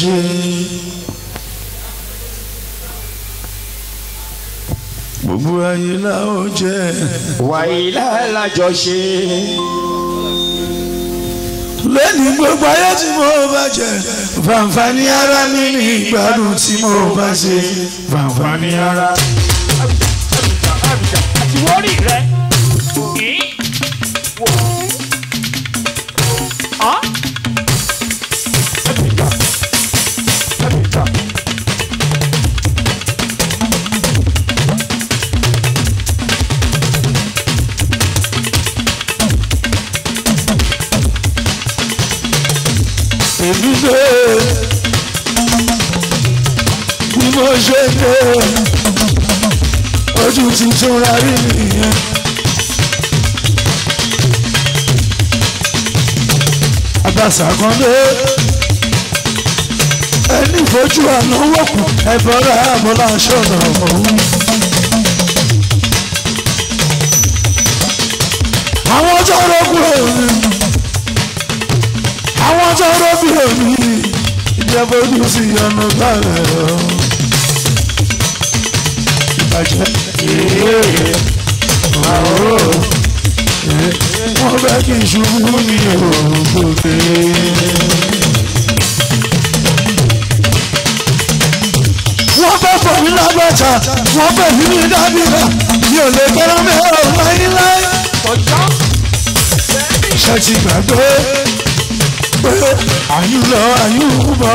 ṣe. gbogbo ayé la ó jẹ. wàyílá lájọṣe. lẹ́ni gbogbo ayé tí mo bá jẹ fàǹfààní ara mi ní ìgbádùn tí mo bá ṣe fàǹfààní ara. àti ṣe dé ojú ti túnra rí nìyẹn. àbàṣà kan dé ẹni fojú àná wọ̀kù ẹ̀bọ̀rẹ̀ àbọ̀là ṣọ̀nà ọ̀hún. àwọn tó rọ́gùn òní àwọn tó rọ́bì òní ìjẹ́bú ojú sí ọ̀nà balẹ̀ ọ̀. Ìbàjẹ́ èèyàn àwọn wọ́n fẹ́ kí n ṣubú ní òkòkè. wọ́n fẹ́ fọ̀ mí lágbàtà wọ́n fẹ́ fi mí dábìlà mi ò lè gbọ́dọ̀ mi ò láíláí. ṣe ti gbàgbé pé àyùn lọ àyùn bọ̀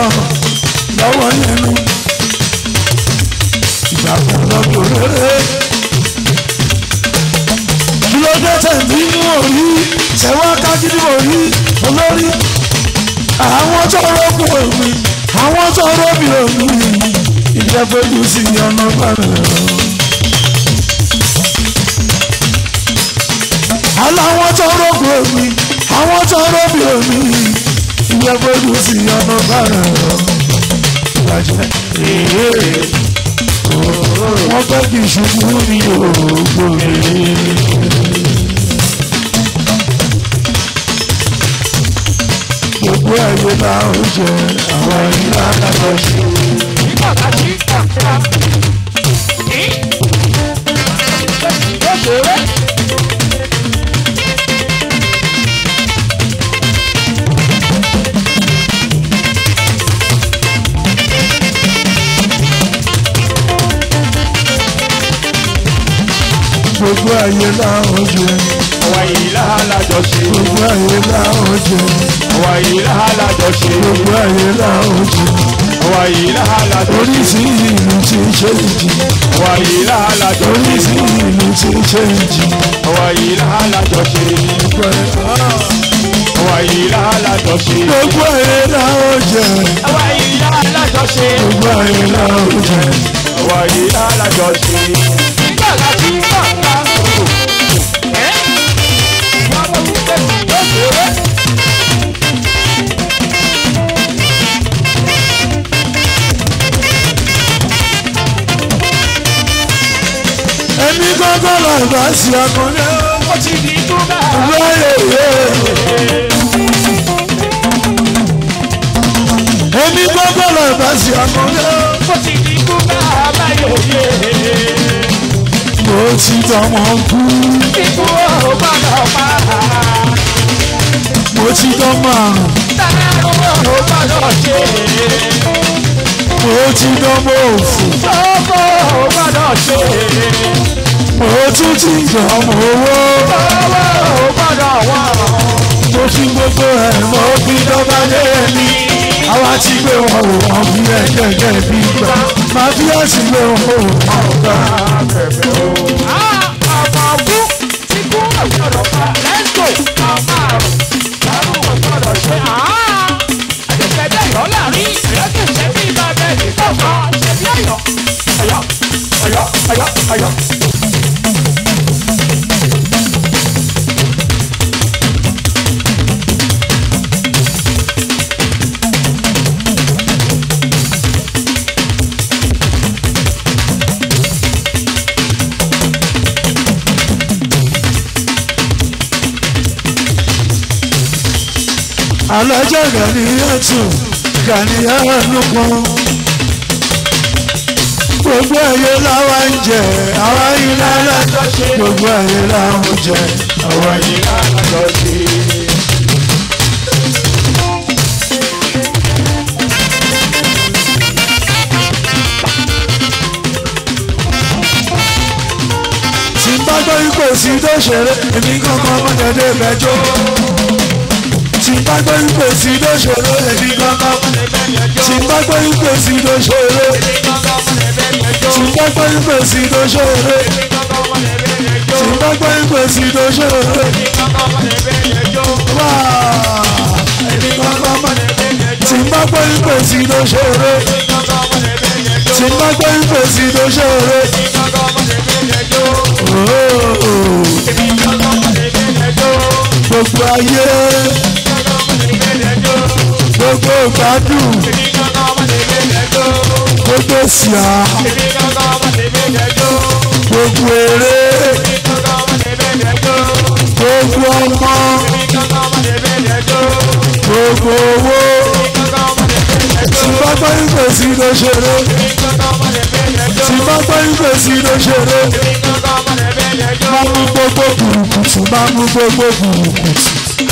lọ́wọ́ yẹnu ìgbàgbọ́ lọ́dọ̀ rere kí ló dé tẹ̀ nínú orí tẹ̀wá kájídí orí olórí àwọn tó rọ́pò omi àwọn tó rọ́bì omi ìjẹ́fojú sí ọ̀nà bàrẹ̀ aláwọn tó rọ́pò omi àwọn tó rọ́bì omi ìjẹ́fojú sí ọ̀nà bàrẹ̀ ìbàjẹ́ wọ́n fẹ́ kí ṣubú ní ògbó gbogbo ayé la ó jẹ àwọn alájọ ṣe. nígbà tá a ti ń kì gbogbo ayé la ó jẹ wàyílá lájọṣe. gbogbo ayé la ó jẹ wàyílá lájọṣe. gbogbo ayé la ó jẹ wàyílá lájọṣe. oríṣi ìlú ti ṣe ìjì wàyílá lájọṣe. oríṣi ìlú ti ṣe ìjì. wàyílá lájọṣe. wàyílá lájọṣe. gbogbo ayé la ó jẹ wàyílá lájọṣe. gbogbo ayé la ó jẹ. wàyílá lájọṣe. nígbà tá gbọ́dọ̀ lọ bá sí ọkùnrin ó ti di túbà. láyé yé. èmi gbọ́dọ̀ lọ bá sí ọkùnrin ó ti di túbà báyọ̀ yé. mo ti tọmọ kú ikú ò gbọ́dọ̀ pa. mo ti tọmọ àrùn dáná ò gbọ́dọ̀ ṣe. Mo ti tọmọ òfò sọ́kò ò gbọ́dọ̀ ṣe. mo tún ti tọmọ owó owó ò gbọ́dọ̀ wọ́n. mo fi gbogbo ẹ̀ mọ́ bí dọ́gba lé mi. àwa ti gbé wọn wò wọn bí ẹgbẹ́gbẹ́ bí gbà máa fi ẹ̀sìn gbé wọn wò wọn gbà. ọmọ ọkú ikú ò gbọ́dọ̀ àyà. alájà Gani Adams Gani Adams gbogbo ẹyẹ làwa ń jẹ àwa yìí lálẹ́ gbogbo ẹyẹ làwa ń jẹ àwa yìí lálẹ́. tí n bá gbọ́ ipò sí tó ṣeré èmi kankan mọ́tẹ́dẹ́ bẹ́jọ́ tí n bá gbọ́ ipò sí ṣeré èmi kankan tí n bá gbọ́ ipò sí tó ṣeré tí n bá gbọ́ ipò sí tó ṣeré tí n bá gbọ́ ipò sí wá èmi kankan tí n bá gbọ́ ipò sí tó ṣeré tí n bá gbọ́ ipò sí. Oh gbogbo ayé gbogbo gbádùn. Gbogbo síá gbogbo eré. Gbogbo ọmọ. Gbogbo owó. Tí bá gbọ́ ìgbè sí ló ṣeré tí bá gbọ́ ìgbè sí ló ṣeré máa mú gbogbo burúkutu máa mú gbogbo burúkutu. tí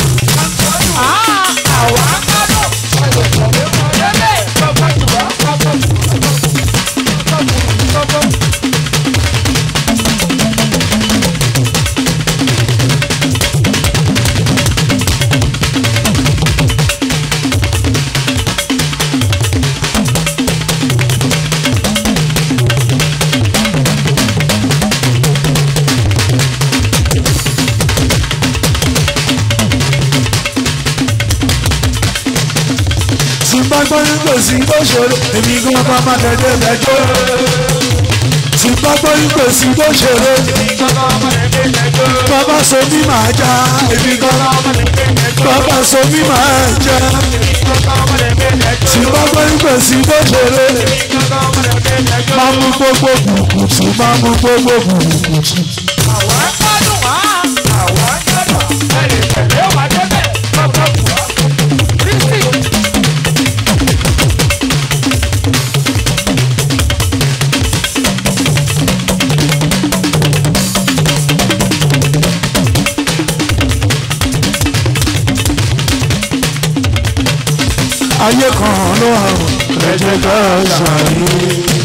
ìgbè sí ló ṣeré èmi gan bá má tẹ̀lé lẹ́jọ́ bá gbọ́ ìgbè sí ló ṣeré bàbá so mi máa já èmi gan bàbá so mi máa já bá gbọ́ ìgbè sí ló ṣeré máa mú gbogbo bùkùtù máa mú gbogbo bùkùtù. Ayé kan ló ó ẹ̀jẹ̀ ká ṣàyè.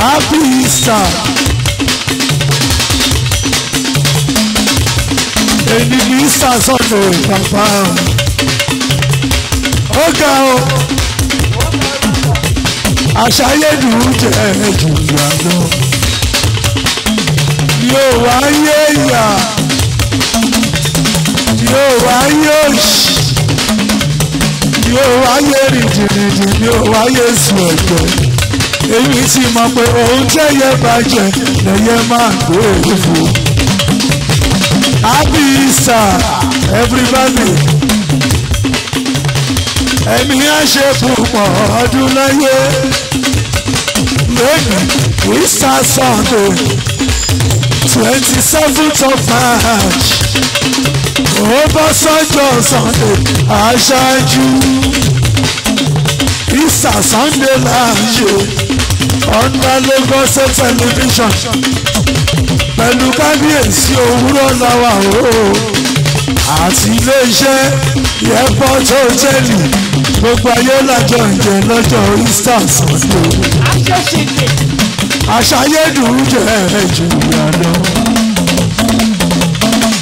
happy easter èyí ní easter sunday bàbá. Ó ga o. Àṣàyẹ̀dùn jẹ́ jù yà lọ yóò wáyé yà yóò wáyé òṣì. Yóò wáyé rìndìrìndì. Yóò wáyé sùn ẹ̀jẹ̀ èyí sì mọ̀ pé òun tẹ́yẹ bàjẹ́ lẹ́yẹ máa gbé òfò. happy easter everybody. Ẹ̀mí á ṣe púpọ̀ ọdún láyé. Lónìí easter sunday twenty seventh of march. Ó bọ́ sọ́jọ́ sunday aṣáájú. Isa sunday ṣe ọ̀nà lagos television pẹ̀lú kábíyèsí òwúrọ̀ làwà o àti iléeṣẹ́ airport hotel gbogbo ayé làjọ ìjẹ lọ́jọ́ easter sunday àṣàyédùn jẹ ẹ̀jẹ̀ ìyàlọ́.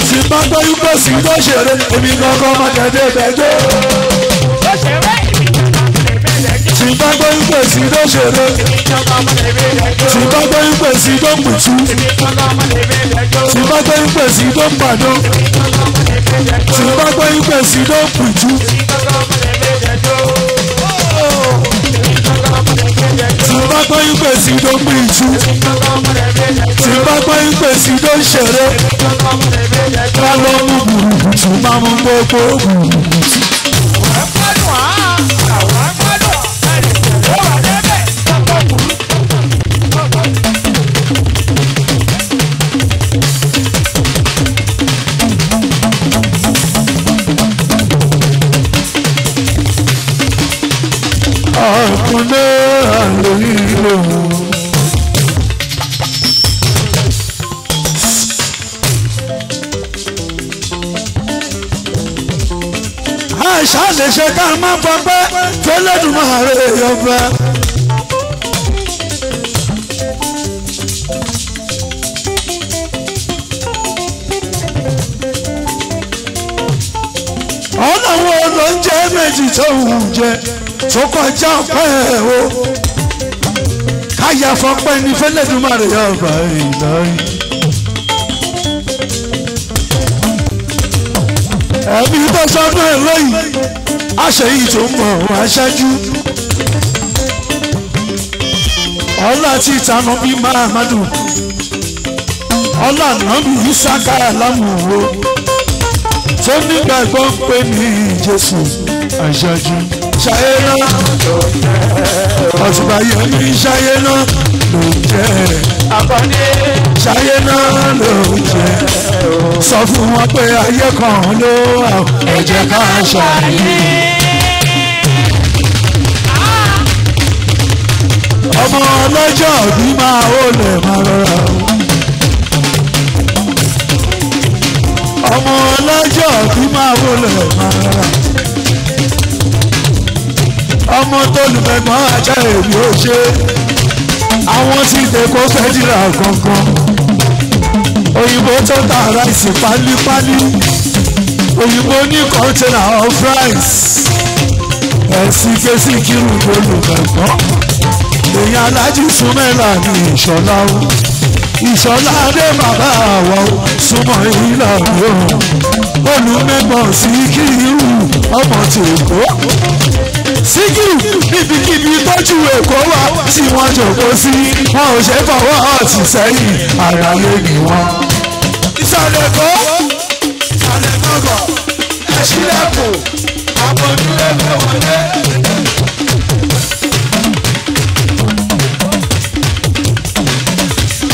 tí bá gbọ́ yúgbọ́ sí tó ṣeré èmi gangan máa tẹ̀lé ìbẹ́jọ́. Tí bá gbọ́ yúgbọ́ sí tó ṣeré tí bá gbọ́ yúgbọ́ sí pìtú Ìjọba ìbẹ̀rẹ̀ jù. tí bá gbọ́ yúgbọ́ sí tó pàdó. Tí bá gbọ́ yúgbọ́ sí tó pìtú tí bá gbọ́ yúgbọ́ sí tó pìtú tí bá gbọ́ yúgbọ́ sí tó ṣeré ká ló mú gbùrùgbùtù máa mú gbogbo gbùrùgbùtù. Lè ṣe ká má pọpẹ́ fẹlẹ́dùnmáre ọba. ọlọ́run olóúnjẹ méjì tó ń jẹ tó kọjá ọpẹ́ o káyà fọpẹ́ ní fẹlẹ́dùnmáre ọba ìlọrin. ẹbí tó sọdún ẹ lóyìn àṣẹ yìí tó mọ̀ wá ṣáájú. ọlá tí ìtànà bí mahamadu ọlá nàbí isaka alámùwò tó nígbàgbọ́ ń pè ní jésù. Àṣáájú. ṣayé náà. Ọ̀túnbà yẹmi ṣayé náà ló jẹ́ ṣayé náà ló jẹ́. Sọ fún wọn pé ayé kan ló wà. Ẹ jẹ́ ká ṣàyè. ọmọ ọlọ́jọ́ bí máa ó lè máa rọra. Ọmọ ọlọ́jọ́ bí máa ó lè máa rọra. ọmọ tó ajá èmi ò ṣe. Àwọn tí tèkó fẹ́ dìrà gangan òyìnbó tó ta ráìsì pálípálí. Òyìnbó ní kọ́ńtẹ́nà of rice. Ẹ̀sìn késì kírun olùgbẹ̀gbọ́n èèyàn alájí súnmẹ́là ní ìṣọ̀lá o. Ìṣọ̀lá adé bàbá àwọ̀ súnmọ́ ìlà òun olùmẹ̀gbọ́n sí kírun ọmọ tèkó síkírù níbikíbi tọ́jú èkó wá tí wọ́n jòkó sí. Wọn ò ṣe fọwọ́ ọ̀tí sẹ́yìn ara lé ìsàlẹ̀ gbọ̀ngàn ẹ̀ṣílẹ̀kùn fẹ́ wọlé.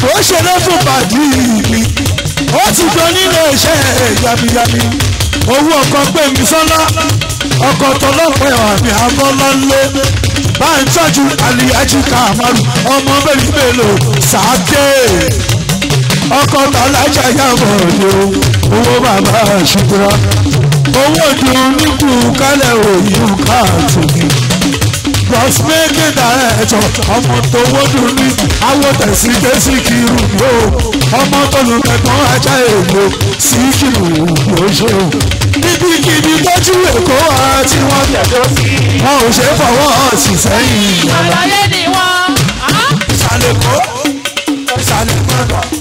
ó ṣeré fún bàdí mi. Ó ti gbọ́ nílé iṣẹ́ yamiyami. Owó ọkọ̀ pé mi sọ́lá. Ọkọ̀ tọlọ́pẹ́ àmì abọ́lọ́lé bá ń tọ́jú àlìyájú kàmárù ọmọ mẹ́rin mélòó sàáké ọkọ̀ tàlájà yàgò ni o. Owó bàbá ṣùgbọ́n owó dùn nígbù kálẹ̀ òyìn káàtìkì bọ́sùmẹ́kì dàrẹ́tọ̀ ọmọ tó wọ́dún ní awọ́tẹ̀ sí kẹ́sì kìrù yó ọmọ tó lù mẹ́gbọ́n ajá èlò sí kìrù yóò ṣe o. Níbikíbi tọ́jú èkó àti wọn tẹ̀dọ́ sí wọn ò ṣe fọwọ́ sí sẹ́yìn. Àlàyé ni wọ́n. ìsàlẹ̀ kó ìsàlẹ̀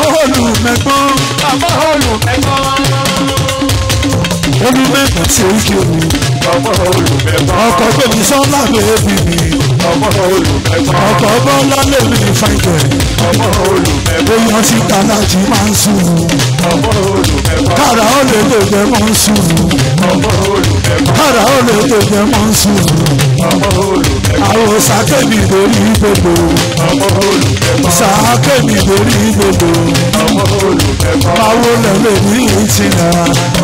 ọmọ olùmẹ̀gbọ́n. Ọmọ olùmẹ̀gbọ́n. olùmẹ̀gbọ́n ó kí omi ọmọ olùmẹ̀gbọ́n. Ọkọ̀ gbèmí sọ́lá bèbí mi ọmọ olùmẹ̀gbọ́n. Ọkọ̀ bọ́lá lèmi fàìtẹ̀ ọmọ olùmẹ̀gbọ́n. Èèyàn ti tàlájì máa ń sùn. Ọmọ olùmẹ̀gbọ́n. Kára ó lè lè jẹ́ mọ́ ń sùn. Ọmọ olùmẹ̀gbọ́n olè tó jẹ mọ́ sùn. Àwọn sàkébì lórí gbogbo. Sàkébì lórí gbogbo. Báwo lẹ́lẹ̀ ní ìtìlẹ̀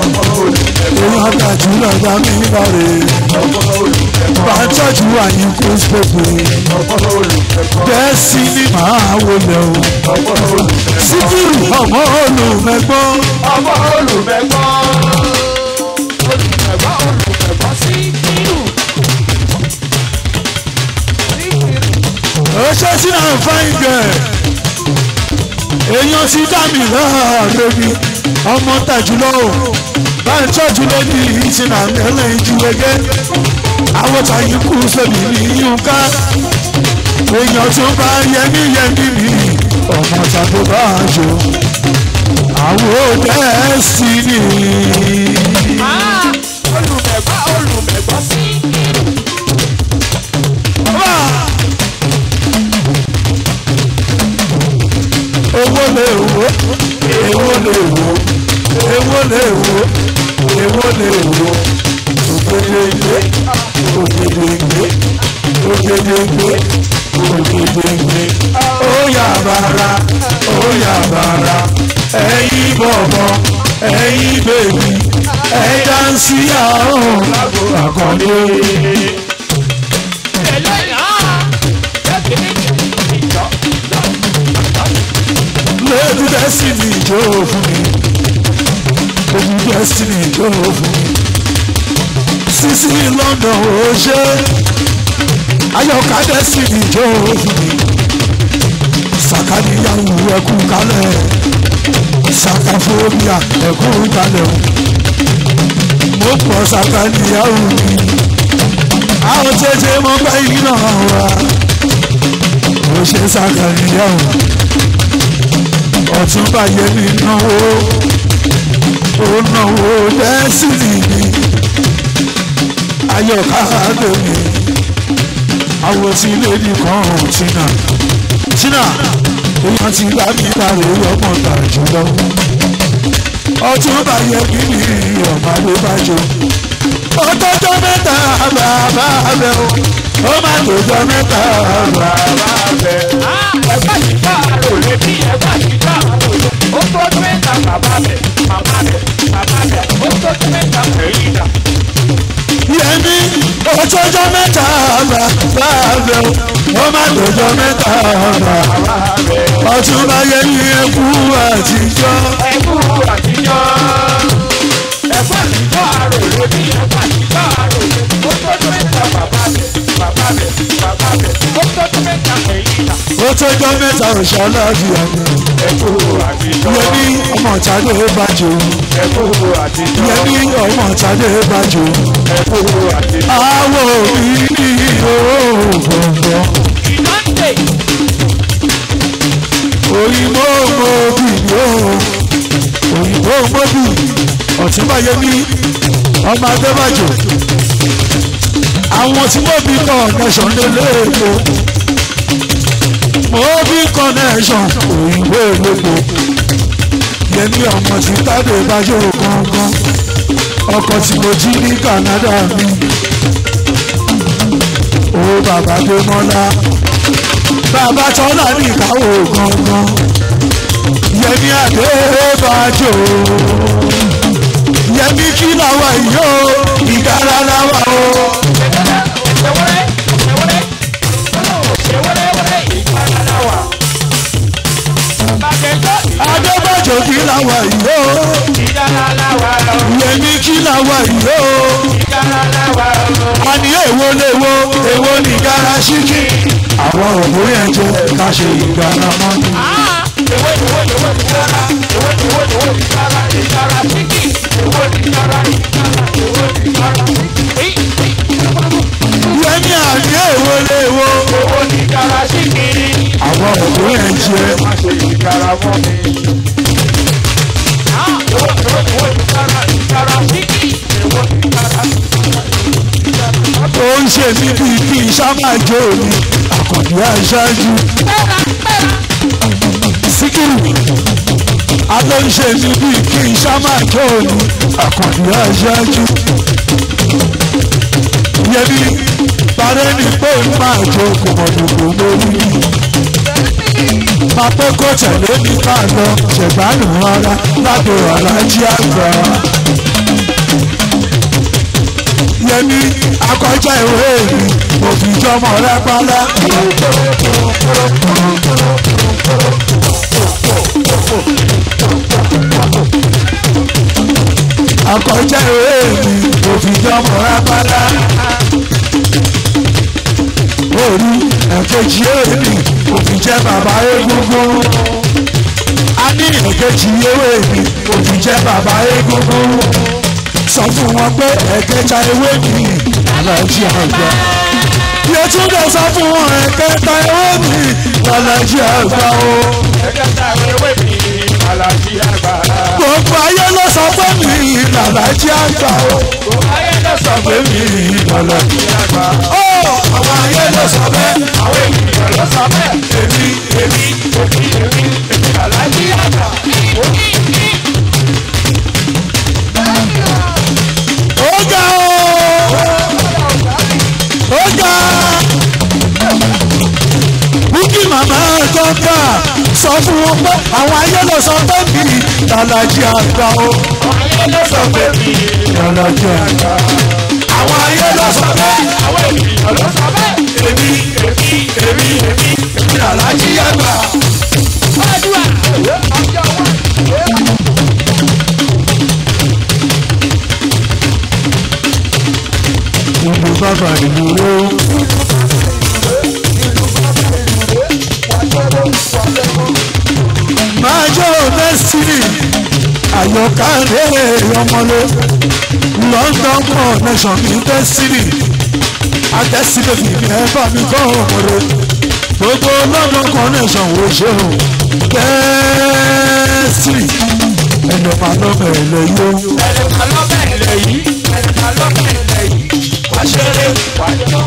ọmọ olùmẹ̀gbọ́ èèyàn dájú lọ́jà mi lọ́rẹ̀ ọmọ olùmẹ̀gbọ́ bá ń tọ́jú àyíkú gbogbo ọmọ olùmẹ̀gbọ́ bẹ́ẹ̀ sí ni màá wọlé o. Síkírù ọmọ olùmẹ̀gbọ́n ọmọ olùmẹ̀gbọ́ ó ṣe sí fáìn gẹ̀ èèyàn ti dá mi láàárọ̀ mi ọmọ tàjùlọ o. Bá ń tọ́jú lórí ìtìnà mẹ́lẹ̀ ìjúwẹ́gẹ́ àwọn tàyín kú sóbì ní yúnká èèyàn tó bá yẹmí yẹmí mi. Ọmọ tàbí bá a jò. Àwọn dẹ́ẹ̀sì ni. Ah, lè wo èwo lè wo èwo lè wo èwo lè wo ògèdèǹgbé ògèdèǹgbé ògèdèǹgbé ògèdèǹgbé ó yà bàrà ó yà bàrà. Ẹ̀yin bọ̀bọ̀ ẹ̀yin bèbí ẹ̀dá ń sí àrùn lójú destiny jó fún mi. Lójú destiny jó fún mi. Sisi london ó ṣe. Ayọ̀ká destiny jó fún mi. Sàkàníyàwó ẹkú kalẹ̀. Sàkàfóbíà ẹkú kalẹ̀. O mo pọ̀ sàkàníyàwó mi. Àwọn tètè mọ́ báyìí náà wá ó ṣe sàkàníyàwó ọ̀túnba yẹmi náwó ó náwó dẹ́sìnì mi. Ayọ̀ká lómi àwọn tí lèdi kan tìǹà tìǹà èèyàn ti gbá mi láre ọmọ tà jùlọ. Ọ̀túnba yẹmi ni ọ̀ma ló bá jọ ó tọ́jọ́ mẹ́ta bàbá bẹ́ o. Ó má tọ́jọ́ mẹ́ta bàbá o. ah ẹgbẹ́ yìí bá àrò lé bí ẹgbẹ́ yìí. bá ó tó tó mẹ́ta ẹ̀yìn dà. yẹmi ọjọ́jọ́ mẹ́ta bàbá bẹ́ o. Ó má tọ́jọ́ mẹ́ta bàbá ọtúnba yẹmi ẹkú àtijọ́. Ẹkú àtijọ́. Ẹgbẹ́ yìí bá àrò lé bí ẹgbẹ́ yìí bá àrò lé ó tó mẹ́ta bẹ̀ ó tó tó mẹ́ta ẹ̀yìn dà. ó tọ́jọ́ àná ẹkú àtijọ́ yẹmi ọmọ tàdé bàjẹ́ ẹkú àtijọ́ yẹmi ọmọ tàdé bàjẹ́ ẹkú àtijọ́ àwọn òbí ní òògùn òyìnbó mọ́bì ni ó òyìnbó mọ́bì ọ̀túnba yẹmi ọmọ adébàjò. Àwọn tí mọ́bì connection lélẹ̀ èkó mọ́bì connection òyìnbó èlòpọ̀ yẹmi ọmọ tí tádé bàjò gangan. Ọkọ̀ tí mo jí ní Canada mi. Ó bàbá dé mọ́lá. Bàbá tọ́lá ní ìkáwó gangan. Yẹmi àdébàjò yẹmi kí làwa yìí ó ìdára làwa ó àdébàjò kí làwa yìí ìdáraláwa yẹmi kí làwa yìí ó ìdáraláwa àní èwo léwo èwo ní ìdára ṣíkì àwọn òbó yẹn jẹ ká ṣe ìdára mọ́ni. ìwé ìwé ìwé ìdára ìwé ìwé ìwé ìdára ìdára síkì ìwé ìdára ìdára ìwé ìdára síkì yẹmi àní èwo léwo ìwé ìdára síkì àwọn òbó yẹn jẹ má ṣe ìkara mọ́. mi ìwé ìwé ìwé ìdára ìdára síkì ìwé ìdára ó ń ṣe mí bíi kí n ṣámájó mi àkàndé aṣáájú. Síkírù. Adó ń ṣe mí bíi kí n ṣámájó mi àkàndé aṣáájú. Yẹbi parẹ́ ní pé máa jó kòmọ̀dùkú lórí. máa kó tẹ̀lé ní ká lọ ṣẹ̀gbánù ara lágbo alájí àgbà yẹmi akọjá ìwé mi òfìjọmọ rẹ pálá. akọjá ìwé mi òfìjọmọ rẹ pálá. orí ẹ̀kejì èmi òfìjẹ́ bàbá egúngún. a ní ẹ̀kejì ewé mi òfìjẹ́ bàbá egúngún sọ fún wọn pé ẹ̀kẹta ewé mi alájí àgbà. Yẹtúndé sọ fún wọn ẹ̀kẹta ewé mi alájí àgbà o. ẹ̀kẹta ewé mi alájí àgbà. Gbogbo ayé ló sọ pé mi alájí àgbà o. ayé ló sọ pé mi alájí àgbà. Àwọn ayé ló sọ bẹ́ẹ̀. àwọn ènìyàn ló sọ bẹ́ẹ̀. èmi èmi èmi èmi èmi alájí àgbà. Sọ fún wọn pé àwọn ayé ló sọ pé mi alájí àgbà o. ayé ló sọ pé mi Alájí àgbà. Àwọn ayé ló sọ bẹ́ẹ̀. àwọn ènìyàn ló sọ bẹ́ẹ̀. èmi èmi èmi èmi èmi alájí àgbà. ìlú bàbá ìlú ló. máa jọ destiny àyọkálẹ̀ ọmọlé london connection ní destiny àtẹ̀sílẹ̀ fìdí ẹ̀ bá mi kọ́ ọmọlé gbogbo london connection wo ṣe o? Destiny. Ẹnu máa lọ bẹ̀rẹ̀ lẹ́yìn. O. ẹnìkan lọ́bẹ̀ ilẹ̀ yìí ẹnìkan lọ́bẹ̀ ilẹ̀ yìí wá ṣeré wá jọ.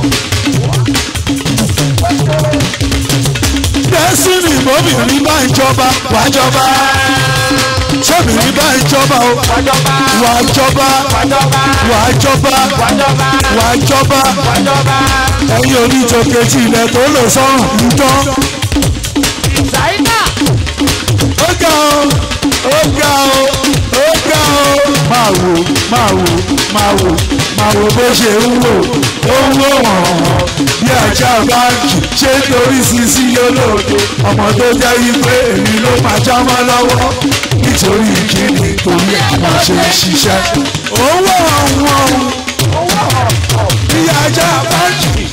destiny bóbìnrin bá ń jọba jọba sóbìnrin bá ń jọba o. Wà jọba. Wájọba wà jọba. Wájọba wà jọba. Wájọba. ẹ̀yin tí ilẹ̀ tó lò sọ́run ń ṣáínà. Ó ga o. Ó ga o. Ó ga o. máa wò máa wò máa wò máa wò bó ṣe ń wò. Ó ń wò wọ̀n bí ajá báńkì ṣé torí sisi olóògbé ọmọ tó jẹ́ wípé èmi ló máa já mọ́ lọ́wọ́ nítorí kíni torí àwọn ṣe ń ṣiṣẹ́. ó ń wò wọ̀n wọ̀n bí ajá báńkì.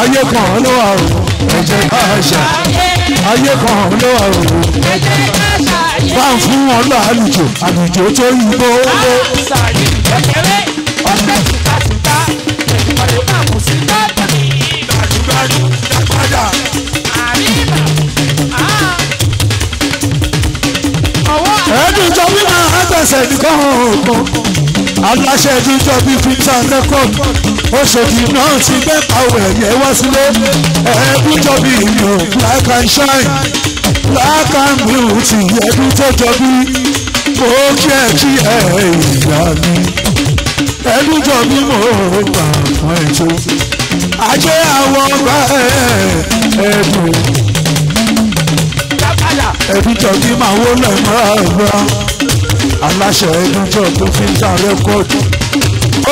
ayé kan ló wà o ẹ̀jẹ̀ ká ṣá ayé kan ló wà o ẹ̀jẹ̀ ká ṣàyè. bá ń fún wọn lálùjò àlùjò tó yí bóbó bí máa gbẹ̀sẹ̀ nìkan ọ̀gbọ́n aláṣẹ ìdíjọ bí and record oṣòdì náà ti gbé pàwọ̀ ẹ̀yẹ wá sílé. Ẹ̀ẹ́dùn jọ bí ìlú black and shine. Black and beauty ẹ̀ẹ́dùn tó jọ bí mo kí ẹ kí ẹ ìyá mi. Ẹ̀ẹ́dùn jọ bí mo gbà fún ẹ̀jọ́ ajé àwọn ọgbà ẹ̀ẹ́dùn dápadà ẹbí jọ̀bí máa wó lẹ́mọ́ ẹ̀rọ aláṣẹ ẹdún jọ tó fi ń ta rẹ́kọ̀dù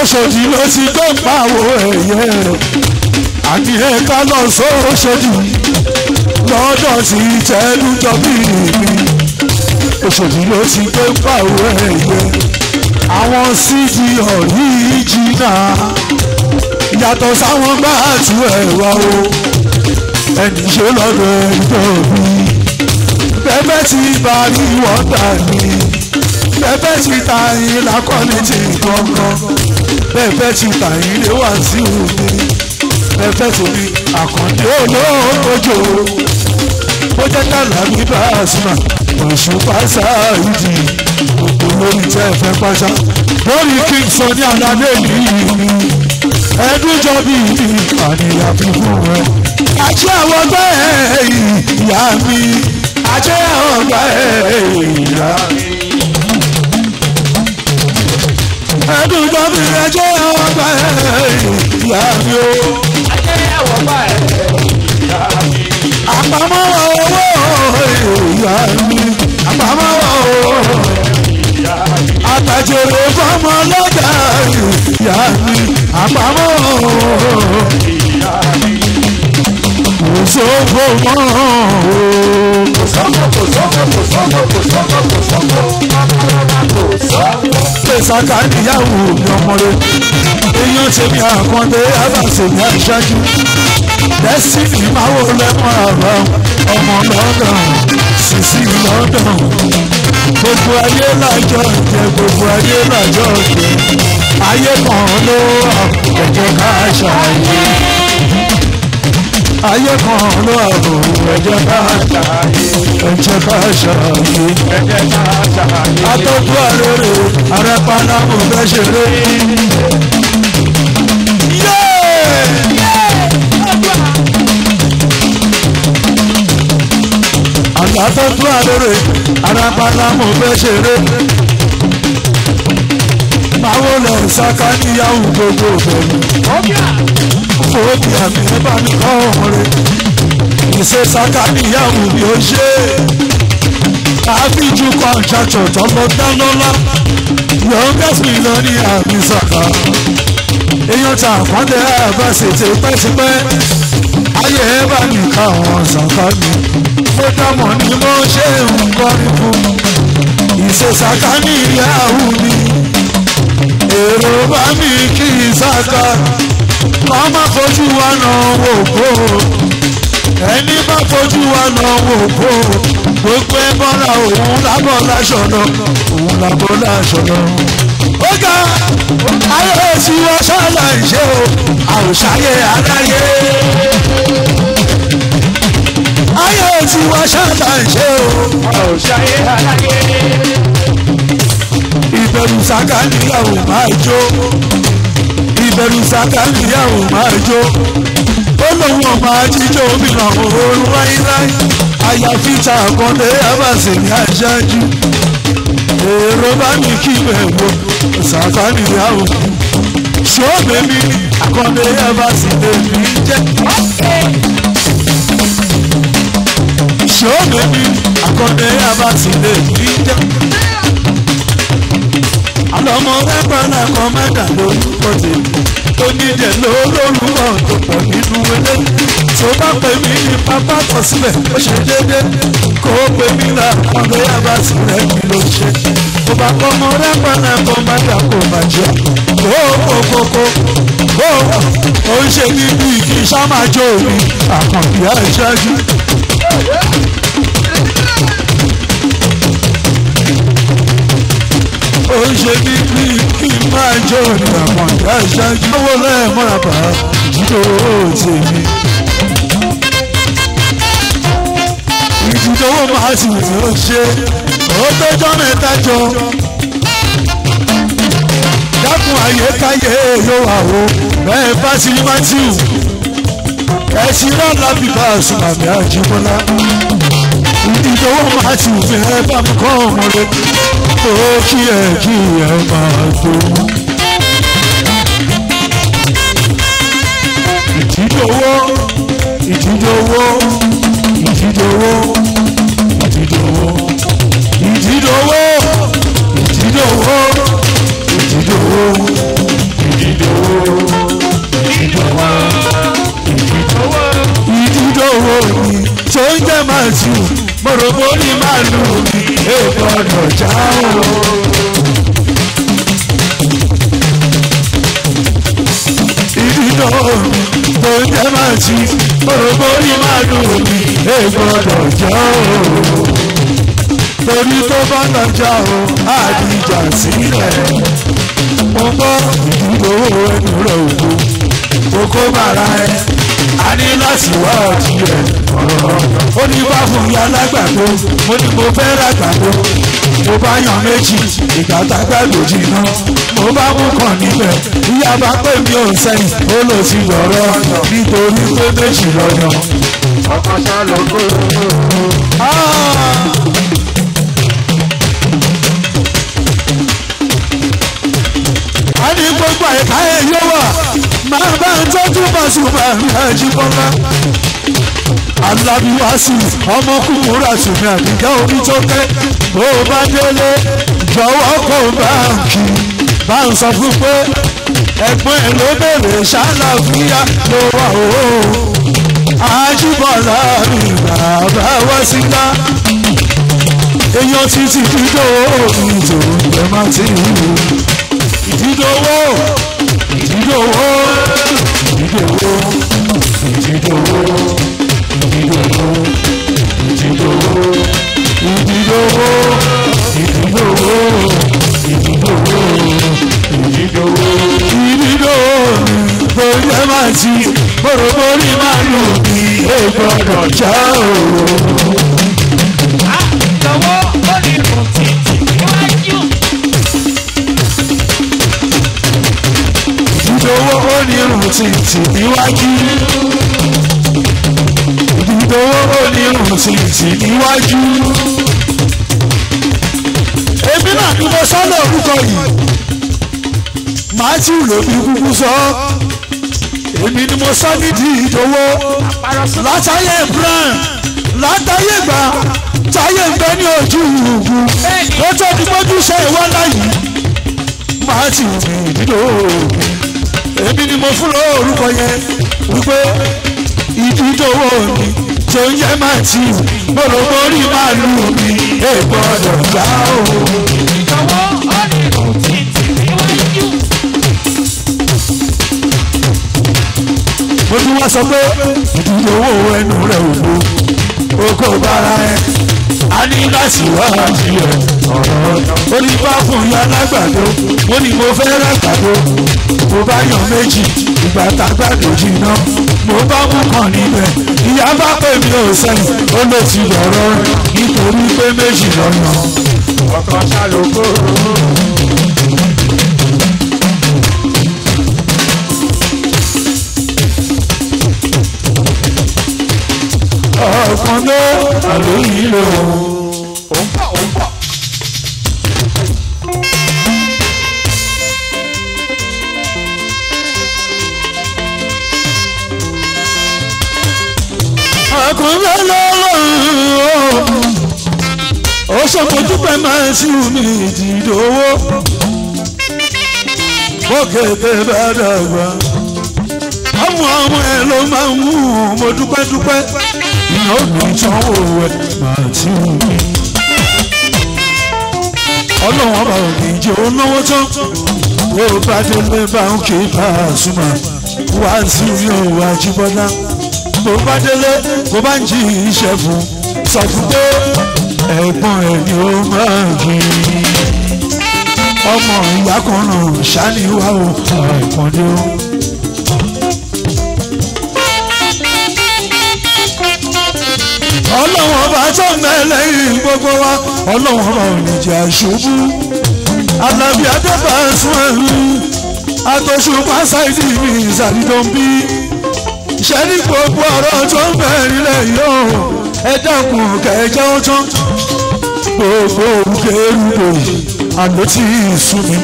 Òṣòdì ló ti gbé pàwọ́ ẹ̀yẹ. Àní ẹ̀ka lọ sóṣòdì lọ́dọ̀ sí tẹ́lú jọ̀bí mi. Òṣòdì ló ti gbé pàwọ́ ẹ̀yẹ. Àwọn cd ọ̀rí jìnnà yàtọ̀ sáwọn bá tu ẹ̀rọ o. Ẹnì ṣe lọ́dọ̀ ẹ̀dọ̀ mi. Bẹ́ẹ̀ tí bari wọ́ndà ni bẹ́ẹ̀ tí ta yín lakọ́ni ti gbọ̀ngàn. Bẹ́ẹ̀ tí ta yín lé wá sí omi bẹ́ẹ̀ tó ní àkàndé olóògbòjò bó jẹ́ kàlà ní oṣù pàṣà ìdì òkú lórí tẹ́ ẹ fẹ́ pàṣà. Lórí king sunny aládé yìí ẹdúnjọ bíi àníyàn fífún rẹ. Àti àwọn bẹ́ẹ̀ ìyá mi. Àti àwọn bẹ́ẹ̀ ìyá mi. Ẹdùn tó fi ẹjọ́ ọgbà ẹ̀ ìyá mi o. ayé ẹ̀wọ̀n bá ẹ̀ àpamọ́ owó ìyá mi àpamọ́ owó àtàjèrè fọmọ lọ́jà ìyá mi àpamọ́ owó kò sófo mọ́ o. kò sọ́kò kò sọ́kò kò sọ́kò kò sọ́kò kò sọ́kò kò sọ́kò. Pèsàkà níyàwó mi ọmọ rẹ èèyàn tèmi àkàndé abàṣèmí aṣáájú. Destiny máwo lẹ́mọ̀ àbá ọmọ london sisi london. Gbogbo ayé làjọ jẹ gbogbo ayé làjọ jẹ. Ayé kan ló wà ẹ̀jẹ̀ ká ṣàyè ayé kan ló ó ẹ̀jẹ̀ ká ṣàyè. Ẹ̀jẹ̀ ká ṣàyè. Ẹ̀jẹ̀ ká ṣàyè. atọ́jú àrèrè arẹ́pàdà kò fẹ́ ṣeré. àtọ́jú àrèrè arẹ́pàdà kò fẹ́ ṣeré. Máwo lọ ṣáká níyàwó gbogbo bẹ̀rù. Fòókì àmì ẹ̀ bá mi kọ́ ọ̀rẹ́. Ìṣe ṣáká níyàwó mi ò ṣe é àfíjú kọ́ńtàtọ̀ tọ́lọ dánlọ́lá youngest millionaire àmì sàkà èèyàn ta àkọ́ndé àbá ṣètè pẹ́tipẹ́ ayé ẹ bá mi àwọn sàkà mi mo dámọ̀ ni mo ṣe ń kọrin fún ìṣe sàkà ní ìyàwó mi èrò bá mi kí sàkà kọ́ má fojú wa náà wò kó ẹni bá fojú wa lọ wò kó gbogbo ẹ bọ́ra òun lábọ̀ láṣọ lọ òun lábọ̀ láṣọ lọ. ó ga ayé tí wọ́n ṣàlàyé o àwòṣàyè aláyé. ayé tí wọ́n ṣàlàyé o Òṣàyé aláyé. ìbẹ̀rù sàkà máa jó ṣẹ̀rù sàkálì yàwó máa jó. Ó lóun ọmọ ajíjó mìíràn òórùn wáyé láyé àyàfi ta àkọ́ndé abàṣẹ ní aṣáájú èrò bá mi kí mẹ́wọ́ sàkálì yàwó ṣó bèmí àkọ́ndé abàṣẹ èmi jẹ́. Ṣó bèmí àkọ́ndé abàṣẹ èmi jẹ́ àlọ́mọ rẹ́pà náà kọ́ mẹ́ta lórúkọ tèmi. Onídẹ̀ lórúkọ tó pọ̀ nínú ilé. Tó bá pè mí ní pápá kọ sílẹ̀ ó ṣe déédé kó o pè mí là ọ̀dọ́ yà bá sílẹ̀ kí ló ṣe? Tó bá kọ́ ọmọ rẹ́pà náà kọ́ mẹ́ta kó bàjẹ́ kó o kó kókó kó o ń ṣe níbi kí sámájó mi àkànbí àṣáájú. Ó ṣe ní bí kí n máa jó ní àwọn ìyá ìṣáájú. owó lẹ́ẹ̀mọ́ra bá owó tèmi. ìdílé owó máa sì wù ó ṣe ó tọ́jọ́ mẹ́ta jọ. dákun àyíkáyé yóò wà o bẹ́ẹ̀ bá ti ní matthew ẹ̀sìn rọ́ọ̀lá bíbá àsùnmàmì àjíbọ́lá ìdíjọwọ́ máa ti fẹ́ bá mi kọ́ ọmọ rẹ ó kí ẹ kí ẹ máa tó. ìdíjọwọ́ ìdíjọwọ́ ìdíjọwọ́ ìdíjọwọ́ ìdíjọwọ́ ìdíjọwọ́ ìdíjọwọ́ ìdíjọwọ́ ìdíjọwọ́ mi tó ń jẹ́ mo rò mo ní màlúù mi èèkọ̀ ọ̀dọ̀ já o. ìdíná tó ń jẹ́ máa ṣí mo rò mo ní màlúù mi èèkọ̀ já o. torí tó bá lọ já o àdìjà sílẹ̀ mo bọ́ ìdúró ẹnu rẹ̀ òkú òkú bàrà ẹ a ní láti wá ọtí rẹ̀. Ó ní wá fún mi alágbàdo. Mo ní mo fẹ́ ràgbàdo mo bá yan méjì ìgbà tágbàdo jìnnà mo bá mú kàn níbẹ̀. Ìyá bá pè mí ò sẹ́yìn. Ó lò sí lọ́rọ́ nítorí pé méjì lọ́yàn. ọkọ sá ló kó tọ́jú Pasuma Àjíbọ́lá alábíwáṣí ọmọkùnrin àtúnmí àbíká omi tó kẹ́ bó o bá délé jọ̀wọ́ kó báńkì bá ń sọ fún pé ẹ̀gbọ́n ẹ̀ ló bèrè ṣáláfíà ló wà ó Àjíbọ́lá mi bàbá wá síta èèyàn títí dídò mi tó ẹ má ti wù. Ìdídòwò ìdídòwò ìdídòwò ìdídòwò ìdídòwò ìdídòwò ìdídòwò ìdídòwò ìdídòwò ìdídòwò ìdídòwò torí ẹ má ti bòròbórí máa lù bí ègbọdọ̀ já òru. Ìdòwò onírun tìǹtì níwájú? Ìdòwò onírun tìǹtì níwájú. èmi náà ni mo sọ́nà orúkọ yìí. Matthew ló fi kúkú sọ. Èmi ni mo sọ nídìí ìdòwò látàyè brown látàyè gbà táyé ń bẹ ní ojú ìhùhù ó tó ti gbójú ṣe ìwọ́lá yìí matthew ní ìdòwò èmi ni mo fún lọ́wọ́ orúkọ yẹn wípé ìdídòwò mi tó ń jẹ́ máa tì í mo lọ mọ orí màálùú mi èèpọ̀ ọ̀dọ̀ gbá o. ìjọwọ́ ọ̀nìyàn títí níwájú. mo ti wá sọ pé ìdídòwò ẹnu rẹ̀ ò gbó oko bára ẹ a ní láti wá àjílẹ̀ ó ní bá fún ya lágbàdo ó ní mo fẹ́ lágbàdo mo bá yan méjì ìgbà tágbàdo jìnnà mo bá mú kan níbẹ̀ ìyá bá pè mí ò sẹ́yìn. Ó lè ti lọ́rọ́ nítorí pé méjì lọ́yàn. ọkàn ṣàlùkò. ọ̀kan ló àlóyìn lò bẹ́ lọ́wọ́ ó ṣòfojú pẹ́ máa ń ṣí mi ìdìdówó bókèké bá dàgbà. Ọmọ ọmọ ẹ ló máa ń wù mo dúpẹ́ dúpẹ́. Ìyá òbí sanwó ẹ máa ti wù mí. ọlọ́run ọba òbí jẹ́ onáwó tán. Ó bá délé bá ń kí bá a súnmọ́. Wá sí ní òwò àjíbọ́lá bó bá délé bó bá ń jí iṣẹ́ fún sọ fún pé ẹ̀gbọ́n ẹ̀ ni ó máa kí ọmọ ìyá kan náà ṣáníwá o ẹ̀gbọ́n ni ó. ọlọ́wọ́n ọba tó mẹ́lẹ́yìn gbogbo wa ọlọ́wọ́n ọba ò ní jẹ́ àṣubú alábí adébá sún ẹ̀mí àtọ̀ṣùpá ṣáìdì mi ìsàlìdọ́nbí ṣe ní gbogbo ọ̀rọ̀ tó ń bẹ̀rẹ̀ lẹ̀ yóò ẹ dákun kẹjọ tán. Gbogbo orúkèrúdò àló tí ì mi.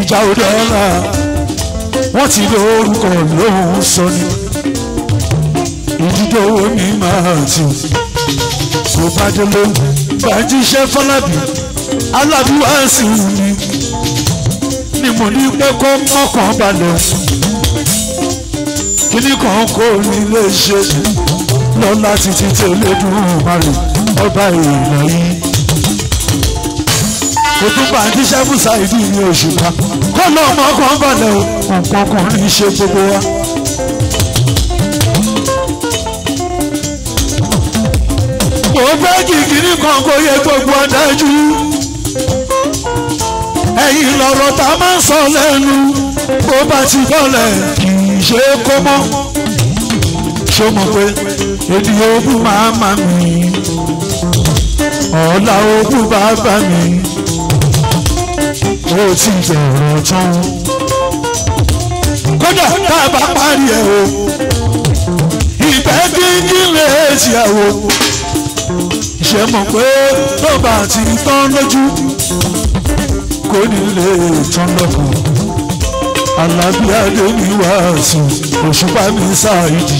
ìjà òde ọ̀la wọ́n ti lo orúkọ lóhùn sọ ni. Ìdíjọ́ owó mi máa tì. Kó bá délé bàjíṣẹ́ fọlábì alábí mi ni mo ní pé kó mọ́kàn balẹ̀. Kíní kan kó nílé ṣe lọ́la títí tí Olódùmarè ọba èèyàn yìí. Kò tún bá ń jíṣẹ́ fún Saidi ní Òṣùpá kó lọ́ mọ́kàn balẹ̀ o. Nǹkan kan ní ṣe gbogbo wa. mo fẹ́ kí kíní kan kó yẹ gbogbo adájú ẹ̀yin lọ̀rọ̀ tá a máa ń sọ lẹ́nu bó bá ti bọ́lẹ̀ kì í ṣe kó mọ́. Ṣó mọ̀ pé èdè ogún ma mi? Ọ̀la ogún bàbá mi. Ó ti bẹ̀rẹ̀ tán. Kódà tá a bá parí ẹ̀ o ìbẹ́ dídí lè ṣe àwò ṣe mọ̀ pé tó bá ti tán lójú kó nílé lọ́kàn alábíàdé ní wàásù òṣùpá mi ṣáàyìdì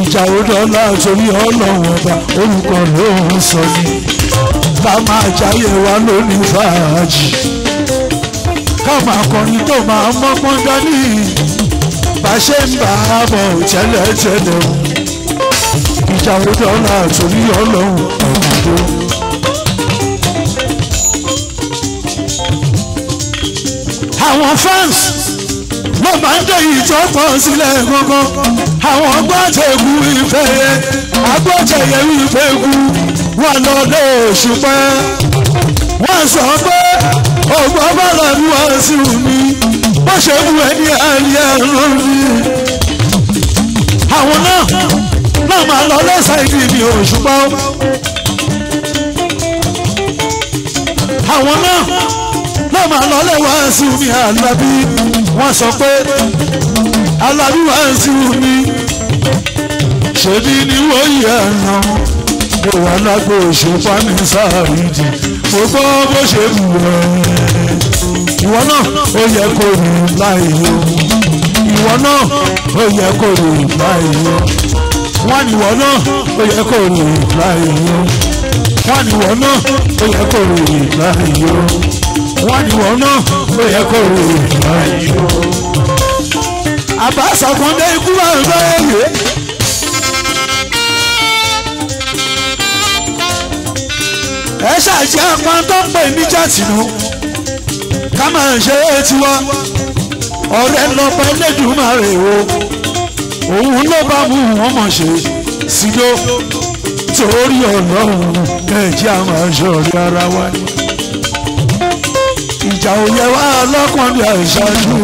ìjà òdọ́là torí ọlọ́run ọba orúkọ ló ń sọ ni. Bá máa jáyé wa lónìí fàájì. Ká máa kọrin tó máa mọ́pọ́n dání bá ṣe ń bá a bọ̀ tẹ́lẹ̀tẹ́lẹ̀. Ìjà òdọ́là torí ọlọ́run ọ̀gbọ̀n. Àwọn fans ló máa ń dé ìjọpọ̀ sílẹ̀ gangan àwọn gbọ́tẹ̀kù ìfẹ́ yẹn agbọ́tẹ̀yẹ ìfẹ́ kú. Wọn lọ lé òṣùpẹ́ wọ́n sọ pé ògbọ́n bọ́lá ni wọ́n sì wù mí. Bó ṣe mú ẹni àlẹ́ lórí. àwọn náà náà máa lọ lẹ́sẹ̀ ìdí òṣùpá àwọn náà náà máa lọ lẹ́wọ̀ sí mi alábí wọ́n sọ pé alábí wà sí mi ṣèbí ni wọ́n yẹ ẹ̀ràn mo wà lágbo òṣùpá ní sáàrídì mo gbọ́ bó ṣe wù ẹ́. Ìwọ náà ó yẹ kó rí láì yó ìwọ náà ó yẹ kó rí láì yó wọ́n ìwọ náà ó yẹ kó rí láì yó wọ́n ìwọ náà ó yẹ kó rí láì yó wọ́n ní wọ́n náà ó yẹ kó rò láyé o. àbá sàkúndé ikú máa ń bẹ́ẹ̀ yé. ẹ ṣàṣì apá tó ń pè ní jàtìnú ká máa ṣe é tiwa. Ọ̀rẹ́ lọ́pọ̀ ẹlẹ́dùnmáre o. Òun ló bá mú wọn mọ̀ ṣe sídó torí ọlọ́run ẹ̀jẹ̀ àwọn aṣọ rí ara wa. ni ìjà ò yẹ wá lọ́kàn bí àìṣáájú.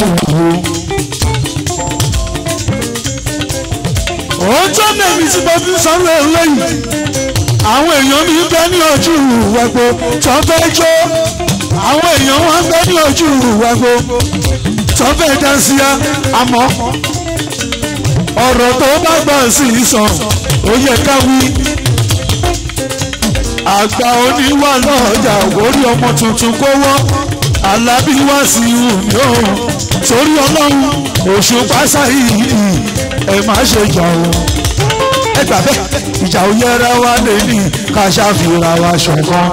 Òun tó mẹ́mi tí mo fi sọ́rọ̀ eléyìí àwọn èèyàn mi bẹ́ ní ojú ìwàgbọ́ tó fẹ́ jó. Àwọn èèyàn wọn bẹ́ ní ojú ìwàgbọ́ tó fẹ́ dá sí á àmọ́ ọ̀rọ̀ tó bá gbà sí sàn ó yẹ ká wí. Àgbà oníwà lọ́jà orí ọmọ tuntun kó wọ́ alábí wá sí omi o torí ọlọ́run òṣùpá sáyìí ẹ má ṣe jà o ẹ gbà bẹ́ẹ̀ ìjà ò yẹra wa lè ní ká ṣàfihàn wa ṣọ̀kan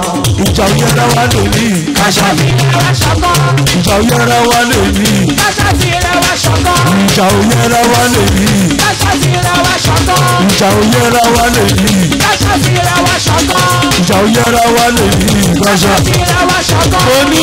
ìjà ò yẹra wa lè ní ká ṣàfihàn ìjà ò yẹra wa lè ní ìjà ò yẹra wa lè ní ìjà ò yẹra wa lè ní ìjà ò yẹra wa lè ní ká ṣàfihàn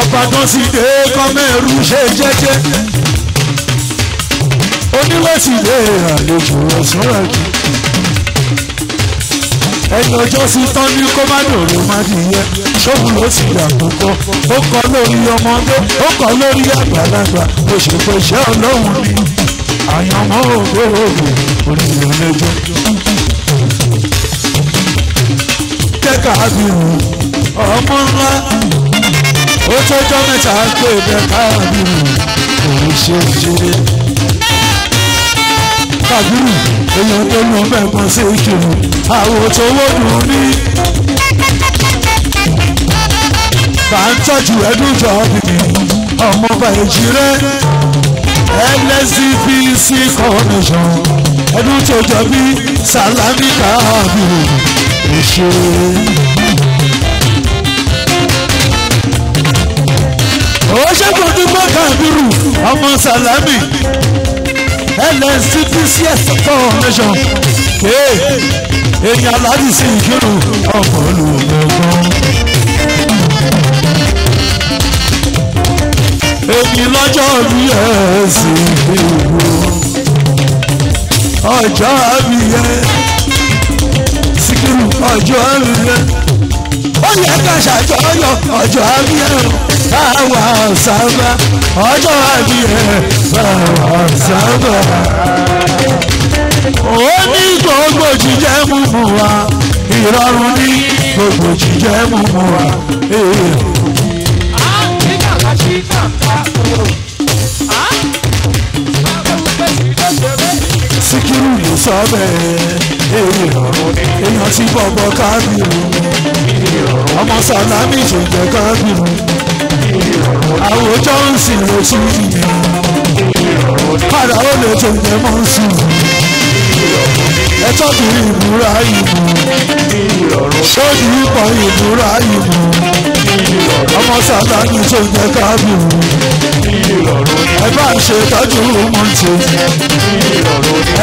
ọba tó sì dé kọ́mẹ́rù ṣe jẹ́jẹ́. Oníwèsì lè àlejò ọ̀sán rẹ̀. Jù ẹni ọjọ́ sí tán ní kó má dòrò má dìyẹ ṣóun ló sì yàtọ̀ kọ́ ó kọ́ lórí ọmọdé ó kọ́ lórí àgbàlagbà. Iṣẹ́ ọlọ́run ni. Àyànmọ́ ògbórògbò oníyàn lẹ́jọ́. kẹ́kà bìrù ọmọ ńlá ó tọ́jọ́ mẹ́ta pé kẹ́kà bìrù òun ṣe ṣe kàbírù èèyàn tó lọ mẹ́gbọ́n sí ìkìlù àwọ̀ tó wọ́dùn ní. bá ń tọ́jú ẹdún jọ bìbì ọmọọba èjì rẹ lsdpc coronation ẹdún tó jọ bí salami kàbírù. Èṣe. Ó ṣẹ́gun dúpọ̀ kàbírù ọmọ salami lscpcs foundation. Èyàn aládì sí ìkírù ọmọ olùgbọ̀ngàn. èmi lọ́jọ́ bí ẹ̀ sì kéwò ọjọ́ àbí ẹ̀ síkírù ọjọ́ àbí ẹ̀ ó yẹ ká ṣàjọyọ̀ ọjọ́ àbí káwa sábà ọjọ́ àbí ẹ̀ bàbá sábà. ó ní gbogbo jíjẹ́ múmu wa ìrọ̀rùn ní gbogbo jíjẹ́ múmu wa. síkírù ló sọ bẹ́ẹ̀ èèyàn ti bọ̀bọ̀ kábìrì ọmọ sàlámì ṣèjẹ́ kábìrì àwòjọ ń sìn ló tún yìí padà ó lè tó jẹ mọ́ sùn ẹ tọ́jú ìbúra ìbò sóòdì ipò ìbúra ìbò ọmọ sàlámì tó jẹ kábìrì ẹ bá ń ṣe tọ́jú mọ́tò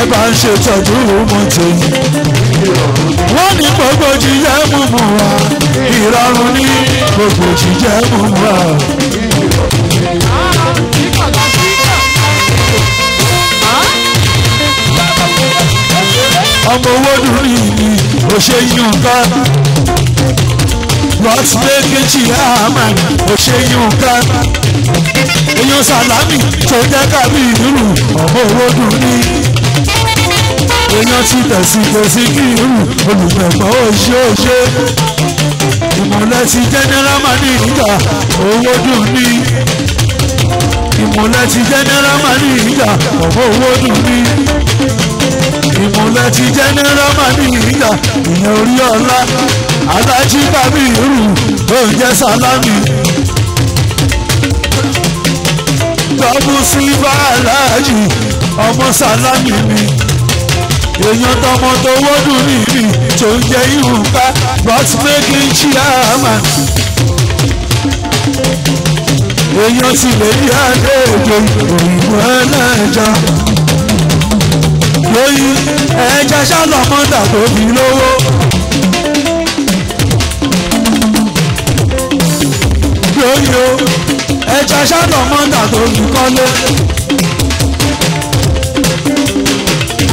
ẹ bá ń ṣe tọ́jú mọ́tò wọ́n ní gbogbo jíjẹ́ mímú wa ìrọ̀rùn ní gbogbo jíjẹ́ mímú wa. ọmọ owó dùn ní ìní òṣè yún ká lọ́tìlẹ́ kejì àmà òṣè yún ká èèyàn sàlámì tó jẹ́ kábí ìlú ọmọ owó dùn ní èèyàn ti tẹ̀sí tẹ̀sí kí irú olùgbẹ̀gbọ́n òṣè òṣè ìmọ̀lẹ́ ti general manager owó dùn ní ìmọ̀lẹ́ ti general manager ọmọ owó dùn ní ìmọ̀lẹ́ ti general manager ìyẹn orí ọlá. Alájí bàbí irú oúnjẹ sálámì dọ́bù sílvà aláàjì ọmọ sálámì mi èèyàn tọmọ tó wọ́dún níbi tó ń jẹ ihun ká but making chairman èèyàn sì lè rí àlejò òyìnbó ẹlẹ́jọ́ lóyún ẹja ṣàlọ́mọ́dà tó fi lówó. lóyún ẹja ṣàlọ́mọ́dà tó fi kọ́lé.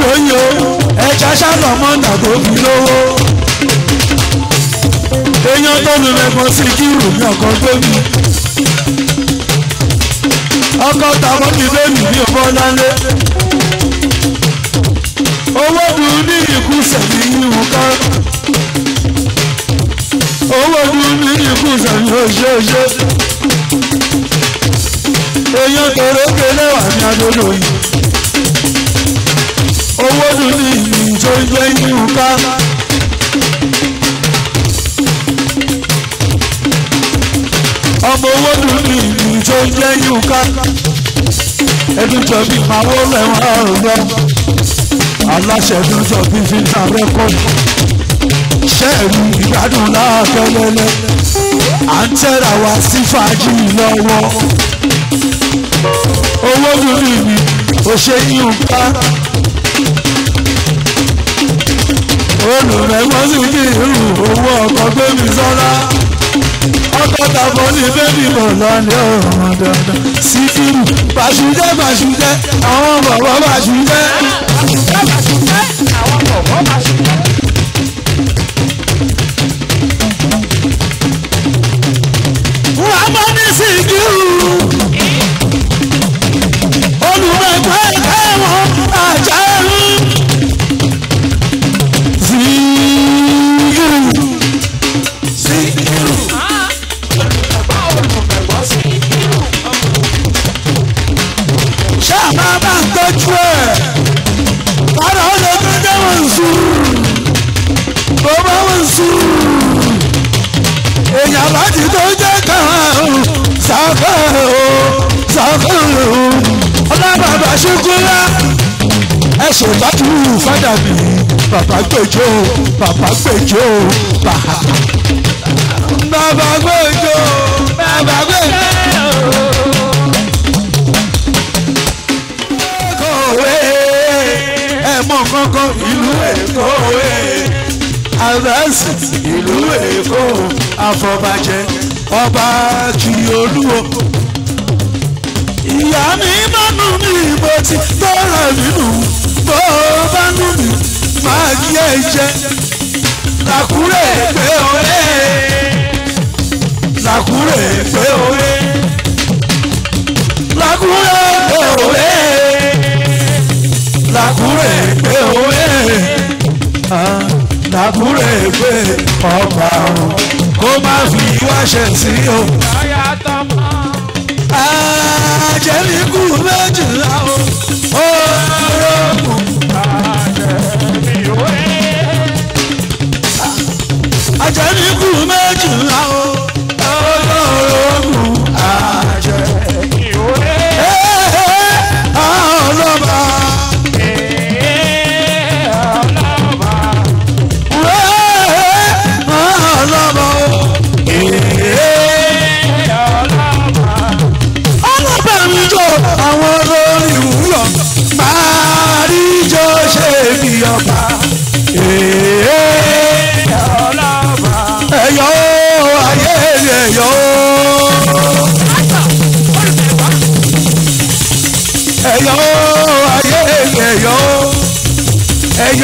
Lóyún o. Ẹja ṣàlọ́mọ́dà tó fi lówó. èèyàn tó lu mẹ́gbọ́n sí kírù ní ọkọ̀ gbẹ́mí. ọkọ̀ tàbọ̀ mi bẹ́ẹ̀mì ní ọmọlálé owó dùn ní ìkúsẹ̀ ní ìhùn kan. Owó dùn ní ìkúsẹ̀ ní oṣooṣo èèyàn kèrèké lẹ́wà ní adodo yìí owó dùn ní ń jẹ́ ìhùn kan. ọmọ owó dùn ní ìlú tó ń jẹ́ ìhùn kan ẹbí jọ bí màá wọlé wọn ọ̀rọ̀ lọ. Aláṣẹ dúdú bí fífa rẹ́kọ̀dù ṣẹ́ẹ̀rù ìgbádùn láàfẹ́lẹ́lẹ́ à ń tẹ́ra wa sí fàájì lọ́wọ́. Owó lórí mi ò ṣe yín ká olùrẹ̀wọ́n sì kí irú owó ọkọ̀ gbẹ́mí sọ́lá ọkọ̀ tàbọ̀ ní bẹ́ẹ̀ni bọ̀ lọ́lẹ́ ọ̀rọ̀ dandan síkírù bàṣújẹ́ bàṣújẹ́ àwọn bọ̀bọ̀ bàṣújẹ́. O ọlọ́bàbà ṣùkúrẹ́ ẹ ṣètọ́jú fádà mi bàbá gbèjò bàbá gbèjò bàbá gbèjò bàbá gbèjò. Mọ kankan ìlú Èkó àrẹ́sì ìlú Èkó àfọ̀bàjẹ́ ọba kì í olúwo. Ìyá mi máa nù mí bó ti tọ́ra nínú bó bá nù mí máa kí ẹ jẹ. Làkúrẹ́ pé òwe làkúrẹ́ pé òwe òwe làkúrẹ́ gbé òwe làkúrẹ́ gbé ọba ọ̀run kó má fi wáṣẹ sí o. Ọ̀yà tọmọ. àjẹmíkù méjìlá o Àjẹmí òwe. àjẹmíkù méjìlá o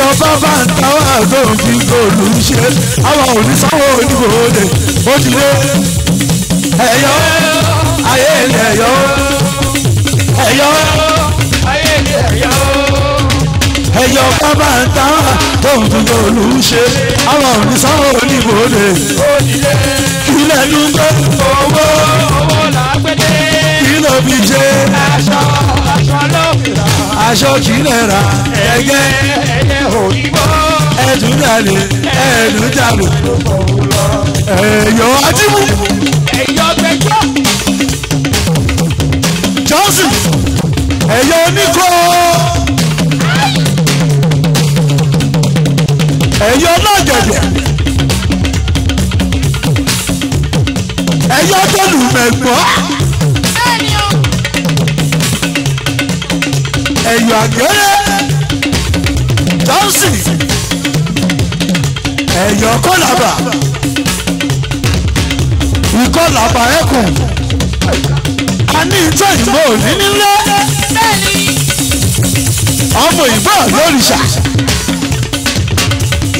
ẹ̀yọ́ bàbá ń táwọn tó ń fi góòlù ṣe àwọn oníṣòwò oníbòde ó ti lé ẹ̀yọ́ ayé ẹ̀yọ́ ẹ̀yọ́ Ayé ni ẹ̀yọ́. ẹ̀yọ́ bàbá ń táwọn tó ń fi góòlù ṣe àwọn oníṣòwò oníbòde Òdìdé. ilẹ̀ dúpẹ́ Owó owó làgbédé. kí ló fi jẹ́ Aṣọ aṣọ ló rà. Aṣọ kìlẹ̀ ra ẹ̀gẹ́ Ẹyẹ òyìnbó. ẹ̀dùn dàlẹ̀ ẹ̀dùn dàlẹ̀ ẹ̀yọ́ ajímú Ẹ̀yọ́ gbẹjọ́. johnson. Ẹ̀yọ́ oníkó ẹ̀yọ́ lọ́gẹ̀dẹ̀ ẹ̀yọ́ tọ́lù mẹ̀gbọ́ ẹ̀yọ́ àgẹ́rẹ́ johnson ẹ̀yọ́ kọ́làbà. Ìkọlàbà ẹkùn. A ní ìtọ́ ìbò òní nílé. Ọmọ ìbò lóríṣà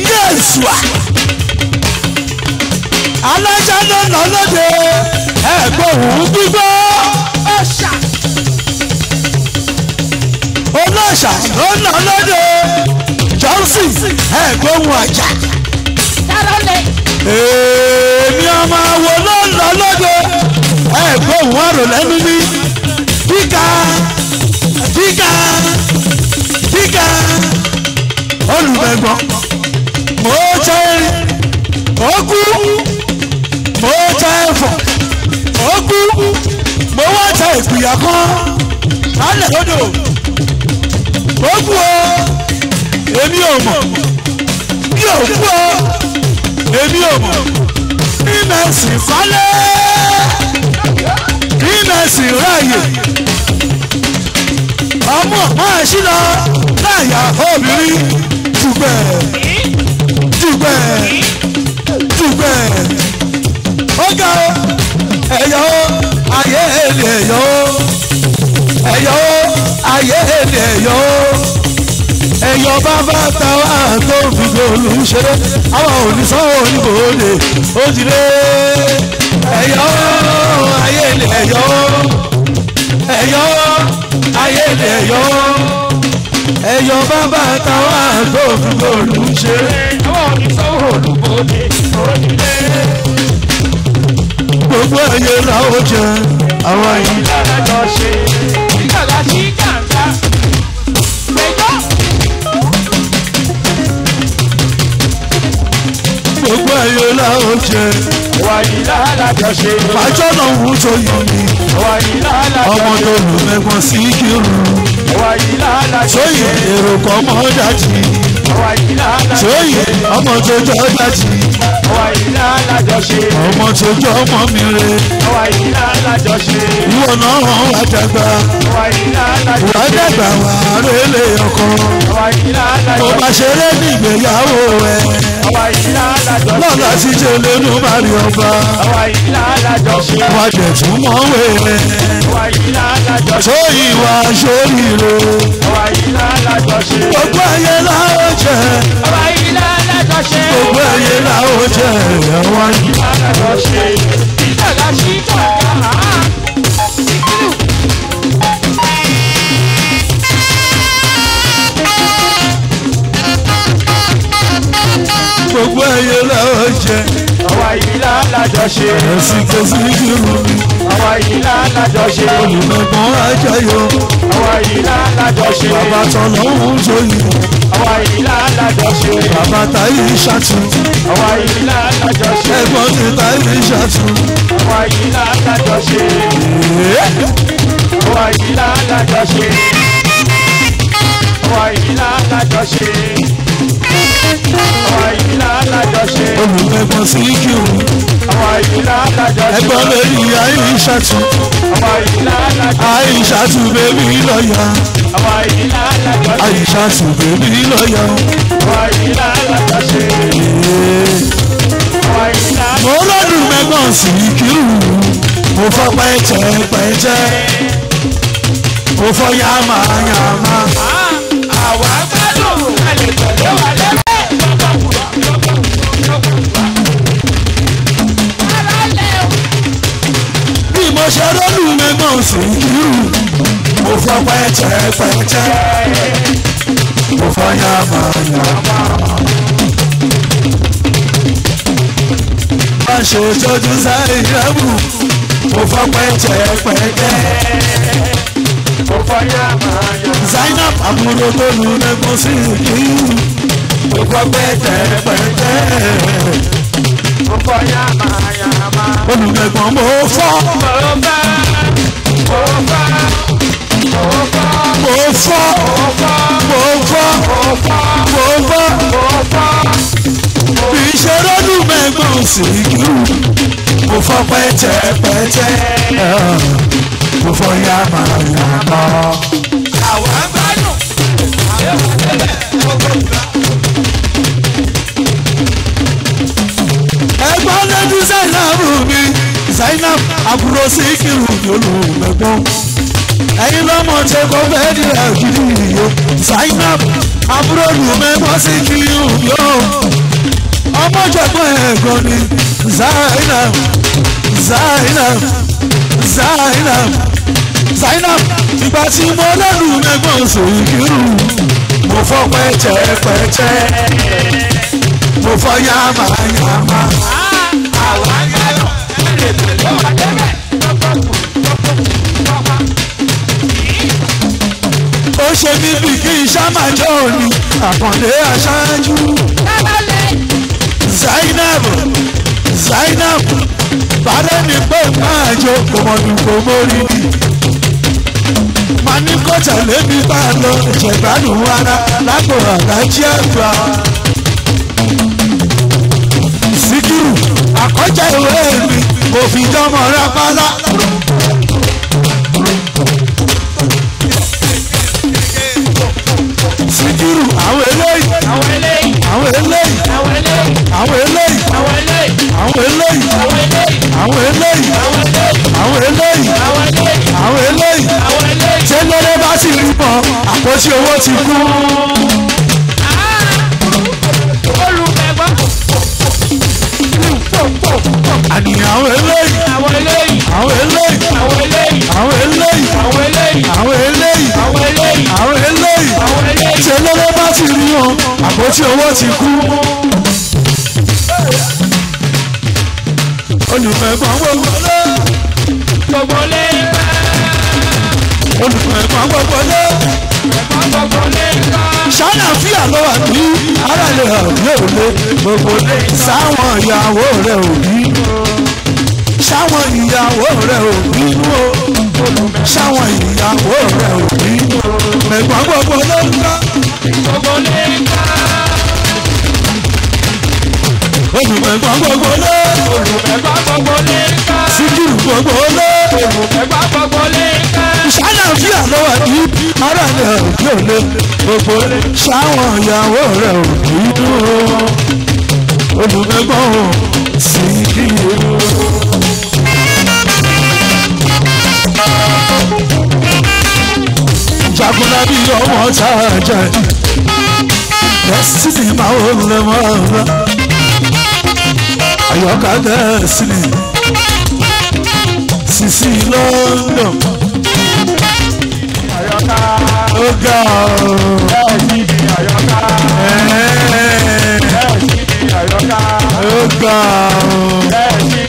yéésù à. Alájà ló lọ lóde ẹ̀gbọ́n òun gbígbọ́ olóòṣà ló lọ lóde johnson ẹ̀gbọ́n àjà. Èmi ọmọ wo ló lọ lóde ẹ̀gbọ́n àrò lẹ́nu ní kíkà kíkà kíkà olùmẹ̀gbọ́n mo jẹ́ erin ogú mo jẹ́ ẹ̀fọ́ ogú mo wá jẹ ìpìyà kan. Lálẹ́ odò ogú o. Èmi ò mọ̀. Bí òkú o. Èmi ò mọ̀. Bí mẹ́sì falẹ̀ bí mẹ́sì ráàyè ọmọ máa ṣí lọ. Láyà obìnrin. Dùgbẹ́. Dùgbẹ́. Dùgbẹ́. Ọgá ẹ̀yọ́ ayé èlé ẹ̀yọ́ ẹ̀yọ́ ayé èlé ẹ̀yọ́ ẹ̀yọ́ bàbá táwa tó fi gbòòlù ṣe àwọn onísọ́wọ́ oníbòòlè ó ti lé ẹ̀yọ́ ayé èlé ẹ̀yọ́ ẹ̀yọ́ ayé èlé ẹ̀yọ́ ẹ̀yọ́ bàbá táwa tó fi gbòòlù ṣe. Àwọn oníṣòwò olùbọ̀dé. Òdìdé. gbogbo ẹyẹ làwọn jẹ àwọn yìí. Jọ ṣe. Gbogbo ẹyẹ làwọn jẹ. Wà ìlànà jọ ṣe. àjọ náà wù tó yọ ni Wà ìlànà jọ ọmọ tó lù mẹ́gbọ́n sí kírun. Wà ìlànà jọ sóyè èrò kan mọ́ dájì. Wà ìlànà jọ sóyè ọmọ tó jọ dájì. Wà ìlànà jọ ṣe. ọmọ tó jọ ọmọ mi re. Wà ìlànà jọ ṣe. ìwọ náà hàn wá dàgbà. Wà ìlànà jọ wá dàgbà wá rélé ọkọ. Wà ìlànà mo jọ bá ṣe. ṣeré ní ìgbéyàwó ẹ. Wà ìlànà jọ ṣe. lọ́la sí jẹ́ lẹ́nu mari ọba. Wà ìlànà jọ ṣe. wá jẹ̀ tún mọ́ wẹ̀rẹ̀. Wà ìlànà jọ ṣe. sóyè wá sóríire. Wà ìlànà jọ ṣe. gbogbo ayé làwọn jẹ. Wà ìlànà la ṣe. gbogbo ayé la ó jẹ ẹ̀yà wáyé. ìbára lọ ṣe ìbára la ṣe ìbára. gbogbo ayé la ó jẹ. àwa yìí la lájọ ṣe. ẹ̀sìn kẹsì ìdúró mi. àwa yìí la lájọ ṣe. olùmọ̀gbọ́n ajáyọ̀. àwa yìí la lájọ ṣe. bàbá tọ̀nà ń joyè àwa yìí lálájọ ṣe bàbá táyé ṣàtú àwa yìí lálájọ ṣe ẹ̀gbọ́n ti táyé ṣàtú. àwa yìí lálájọ ṣe àwa yìí lálájọ ṣe àwa yìí lálájọ ṣe àwa yìí lálájọ ṣe olùmọ̀gbọ́n sí lálájọ ṣe ẹ̀gbọ́n lórí ayé ṣàtú àwa yìí lálájọ ayé ṣàtú bèbí lọ́yà àwa yìí lálájọ ṣe ayé ṣàtú bèbí lọ́yà. àwa yìí lálájọ ṣe àwa yìí lálájọ mo lọ́dún mẹ́gbọ́n sí kírun mo fọ́ pẹ́ẹ́tẹ́ pẹ́ẹ́tẹ́ mo fọ́ yàmà yàmà. àwa gbádùn alẹ́ tẹ̀lé wa lẹ́fẹ̀ẹ́. bí mo ṣe lọ́dún mẹ́gbọ́n sí kírun mo fọ́ pẹ́ẹ́tẹ́ pẹ́ẹ́tẹ́ mo fọ́ yàmà yàmà. má ṣe tọ́jú sáré ìrẹ́bù mo fọ́ pẹ́ẹ́tẹ́ pẹ́ẹ́tẹ́. Mo fọyà máa yọ. Zainab àbúrò tó lu lẹ́gbọ́n sí ìlú. Mo kọ́ pẹ́tẹ́pẹ́tẹ́. Mo fọyà máa yà máa. Olùgbẹ̀gbọ́n mo fọ́. Mo bá mo bá mo fọ́. Mo fọ́. Mo fọ́. bá. Bí ṣe rọ́dún mẹ́gbọ́n sí ìlú. Mo fọ́ pẹ́tẹ́pẹ́tẹ́. Mo fọ́ gbádùn. Ẹ̀gbọ́n lẹ́dún Zainab mi. Zainab àbúrò sí kírun olùgbẹ̀gbọ́n. Ẹ̀yin lọ́mọ tí kò fẹ́ di ẹ̀kiri yìí Zainab àbúrò lùmẹ́gbọ́n sí kiri yóò ọmọjọgbọ́n ẹ̀gbọ́n ni. Zainab Zainab Zainab Zainab ìgbà tí mo lẹ́nu mẹ́gbọ́n sòrí kírù mo fọ́ pẹ́tẹ́pẹ́tẹ́ mo fọ́ yàmàyàmà. Àwa ó ṣe mí bí kí iṣẹ́ máa jọ òní àkàndé aṣáájú. Zainab Zainab bàrẹ́ mi pé máa jó kòmọ̀dún kò mórí ni. màá ní kó tẹ̀lé mi bá a lọ ìjẹ̀gbádùn ara lágbo àgájí àgbà. Síkírù àkọ́jà ìwé mi kò fi jọmọ rápálá. Síkírù àwọn eléyìí Àwọn eléyìí. àwọn eléyìí Àwọn eléyìí. àwọn eléyìí Àwọn eléyìí. àwọn eléyìí Àwọn eléyìí. àwọn eléyìí Àwọn eléyìí. àwọn eléyìí Àwọn eléyìí. ṣé lọ́lẹ́ bá sì rí mọ́ àpótí owó ti kú. Àníyàn àwọn eléyìí Àwọn eléyìí. àwọn eléyìí Àwọn eléyìí. àwọn eléyìí Àwọn eléyìí. àwọn eléyìí Àwọn eléyìí. àwọn eléyìí Ṣé lọ́lẹ́ bá sì rí mọ́ àpótí owó ti kú. olùfẹ̀gbọ́n gbogbo lé Gbogbo lé ká. olùfẹ̀gbọ́n gbogbo lé ká. ṣáná fíà ló wà ní ara lè hàn ní òde gbogbo lé sáwọn ìyàwó rẹ̀ ò bínú sáwọn ìyàwó rẹ̀ ò bínú o sáwọn ìyàwó rẹ̀ ò bínú mẹ̀gbọ́n gbogbo ló ń ká Gbogbo lé ká. olùmẹ̀gbọ́n gbogbo lé Olùmẹ̀gbọ́n gbogbo lé ká. síkírù gbogbo lé Olùmẹ̀gbọ́n gbogbo lé ká. ṣáná fíà ló wà ní ara lè hàn ní òde gbogbo sáwọn ìyàwó rẹ̀ ò bínú o olùmẹ̀gbọ́n ò síkírù. Ọmọ tá a jẹ destiny máa ń lè mọ ọ̀rọ̀ àyọkà destiny sisi london Àyọ̀ká. ó ga ọ Bẹ́ẹ̀ sì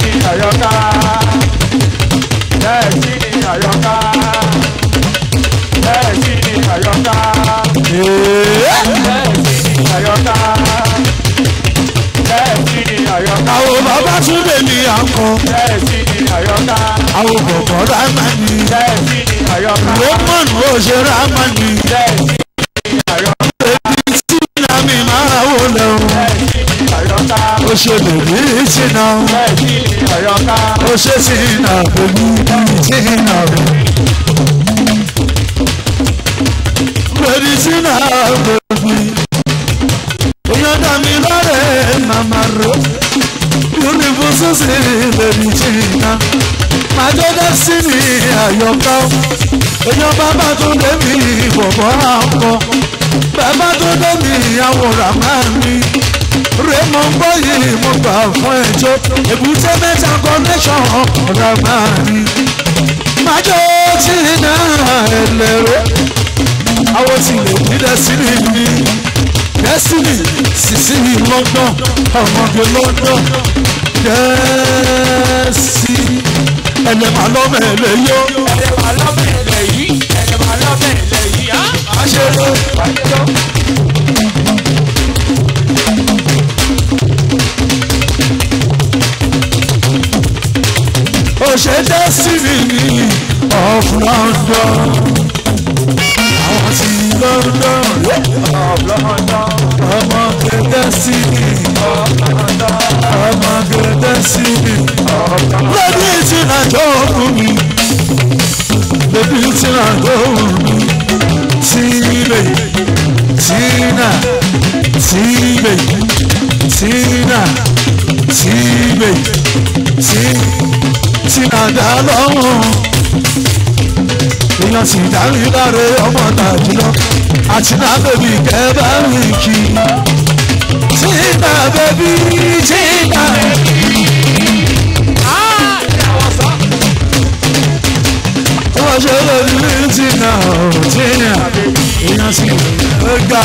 sí ni àyọká àwọn bọ̀bọ̀ rámánì bẹ́ẹ̀ sí ni àyọká roman ó ṣe rámánì bẹ́ẹ̀ sí ni àyọká èyí tí nàmì máa wò lẹ́hùn bẹ́ẹ̀ sí ni àyọká ó ṣe lè rí ìtìnà bẹ́ẹ̀ sí ni àyọká ó ṣe sí lọ́rẹ̀ màmá rẹ̀ pẹ̀lú ìtìnà màjọ́dá sí ní àyọká èèyàn bàbá tó débi bọ̀bọ̀ àkọ́ bàbá tó débi àwòrán máa ní rèmọ gbọ́ yìí mo gbà fún ẹjọ́. Èbúté mẹ́ta connection ọ̀rọ̀ máa májò tí náà ẹlẹ́rọ. Àwọn tí lè ní destiny ní destiny sisi London ọmọge London dẹ́sí ẹlẹ́mà lọ́mọ ẹlẹ́yọ. ẹ̀rẹ̀ wà lọ́bẹ̀ ilẹ̀ yìí. Ẹ̀rẹ̀ wà lọ́bẹ̀ ilẹ̀ yìí. Á àṣẹlẹ wáyé lọ. òṣè destiny ní of London àwọn tí London ọmọ sí i ọmọ gẹ́gẹ́ sí i lórí tí náà tó wù mí lórí tí náà tó wù mí tíbẹ̀ tínà tíbẹ̀ tínà tíbẹ̀ tí tínà dá lọ́wọ́ èèyàn sì dárí láre ọmọ tàbílọ àti náà tínà bèbí tínà wọ́n ṣe lórí tínà tínà èèyàn sì gbà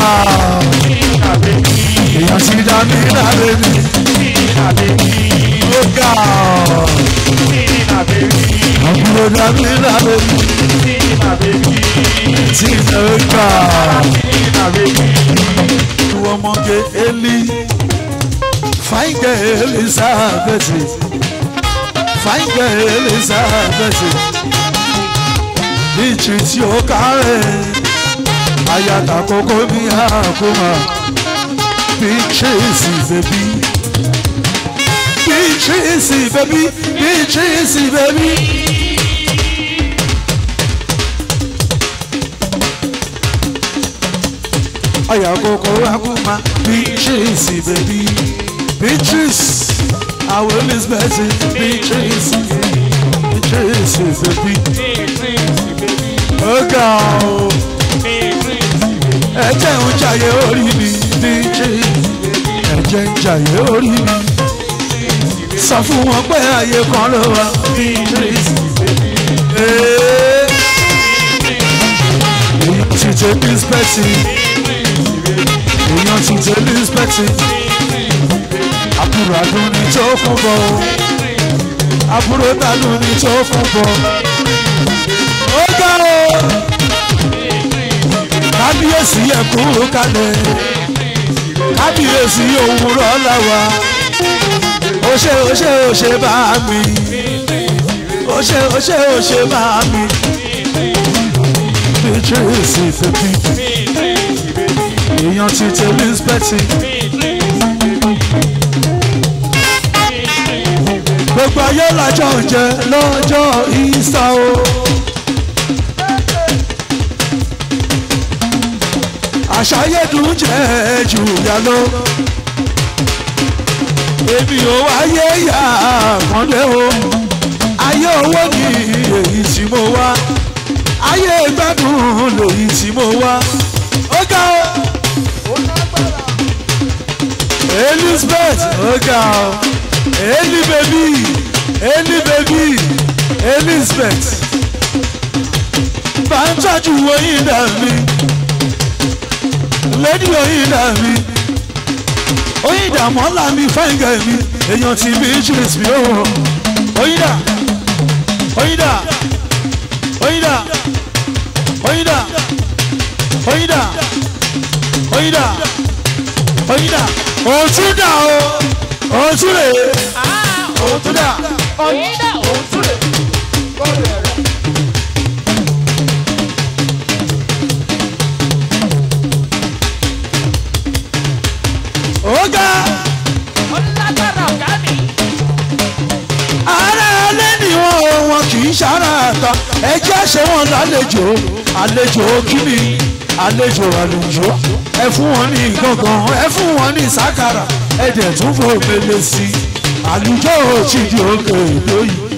èèyàn sì dárí láre ní gbà àbúrò dárí láre ní tínà gbà. ọmọge eli. Fáìgẹ̀ elizabeth. Fáìgẹ̀ elizabeth. Bíjì tí ó kárẹ̀ àyàtà kókó ní àkómà. Bíjìsì bèbí bíjìsì bèbí bíjìsì bèbí. Ayakoko Akuma. Beatrice baby. Beatrice I will miss Betty Beatrice Beatrice baby. Ọ̀gá o. Ẹ̀jẹ̀ ń jayé orí mi Beatrice. Ẹ̀jẹ̀ ń jayé orí mi. Sọ fún wọn pé ayé kan ló wà Beatrice. Ee èyí ti jẹ́ Miss Betty èèyàn ti jẹ́ líspẹ́tì àbúrò àdúní tó kún bọ̀. Àbúrò tàdúní tó kún bọ̀. Ó ga o. Kábíyèsí ẹ̀kú kalẹ̀. Kábíyèsí òwúrọ̀ làwà ó ṣe ó ṣe ó ṣe bá mi. Ó ṣe ó ṣe ó ṣe bá mi. Beatrice fẹ́bí èèyàn ti tẹ lísbẹ́tì. gbogbo ayé làjọ ń jẹ lọ́jọ́ ìsà o. àṣàyédùn jẹ́ jù yá lọ. èmi ò wáyé yá àkàndé o. ayé owó ni èyí tí mo wá. ayé gbádùn lèyí tí mo wá. ó ga o. Elizabeth oga o Eli Eli baby Elizabeth bá ń tọ́jú oyin dà mí. Lady oyin dà mí. Oyin oyinda mọ́lá mi fẹ́ǹgẹ̀ mi. Èèyàn ti bí jùlẹ̀sì mi ó oyinda oyinda oyinda oyinda oyinda oyinda òtún dà o òtún lè òtún dà Oyinda Otule. ọ̀gá. Ọlágbára ọ̀gá ni wọn wọn kì í ṣara àta ẹjẹ́ ṣe wọn lálejò. Àlejò kíni àlejò àlùjọ ẹ fún wọn ní gbọ̀ngàn ẹ fún wọn ní sákàrà ẹ dẹ̀ tún fò mele sí i. Àlùjọ òjijì òkè ìjókè.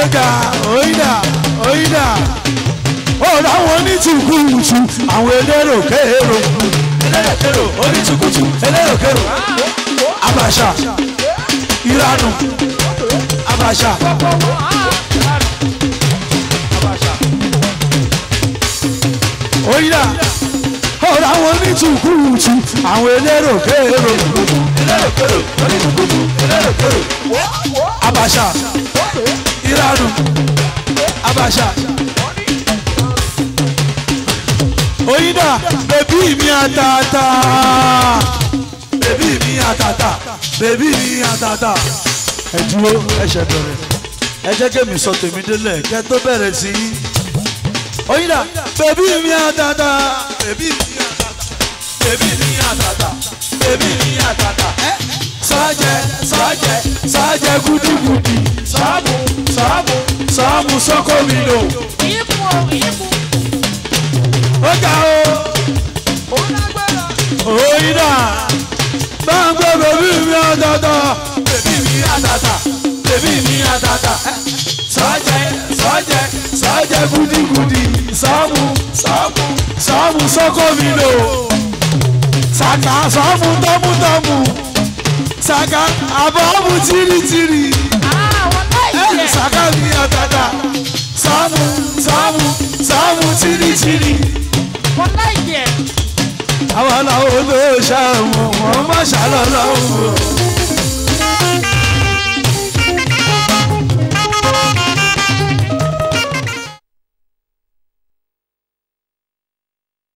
ọ̀gá oyinda oyinda ọ̀rọ̀ àwọn onítùkùtù àwọn elérò kéèrò elérò onítùkùtù elérò kéèrò abàṣà ìranù abàṣà oyinda ọ̀rọ̀ àwọn onítùkùtù àwọn elérò kéèrò abàṣà ìranù abàṣà oyinda bèbí mi àtàtà bèbí mi àtàtà. Bèbí mi àtàtà. Ẹ dúró ẹ ṣe bẹ̀rẹ̀. Ẹ jẹ́ kémi sọ tèmi délẹ̀ kẹ́ tó bẹ̀rẹ̀ sí í. Oyinda bèbí mi àtàtà. Bèbí mi àtàtà. Bèbí mi àtàtà. Bèbí mi àtàtà. Sọ́jẹ́ sọ́jẹ́ sọ́jẹ́ gúdúgúdì. Sọ́ọ̀mù sọ́ọ̀mù sọ́ọ̀mù sọ́kò mi lò. Ìmú o, ìmú. ó ga o. Ó lágbára. oyinda gbàngbé bèbí mi àtàtà. Bèbí mi àtàtà. Bèbí mi àtàtà. Sọ́jẹ́ sọ́jẹ́ sọ́jẹ́ gúdígúdí. Sọ́ọ̀mù sọ́ọ̀mù sọ́ọ̀mù sọ́kò mi lò. Sàkà sọ́ọ̀mù tọ́mùtọ́mù sàkà àbọ̀ọ̀mù tìrìtìrì. Ẹ̀. sàkà mi àtàtà. Sọ́ọ̀mù sọ́ọ̀mù sọ́ọ̀mù tìrìtìrì. Wọ́n láìsí ẹ̀. Àwọn làwọn olóòṣà wọn wọn má ṣàlọ́ lọ́wọ́.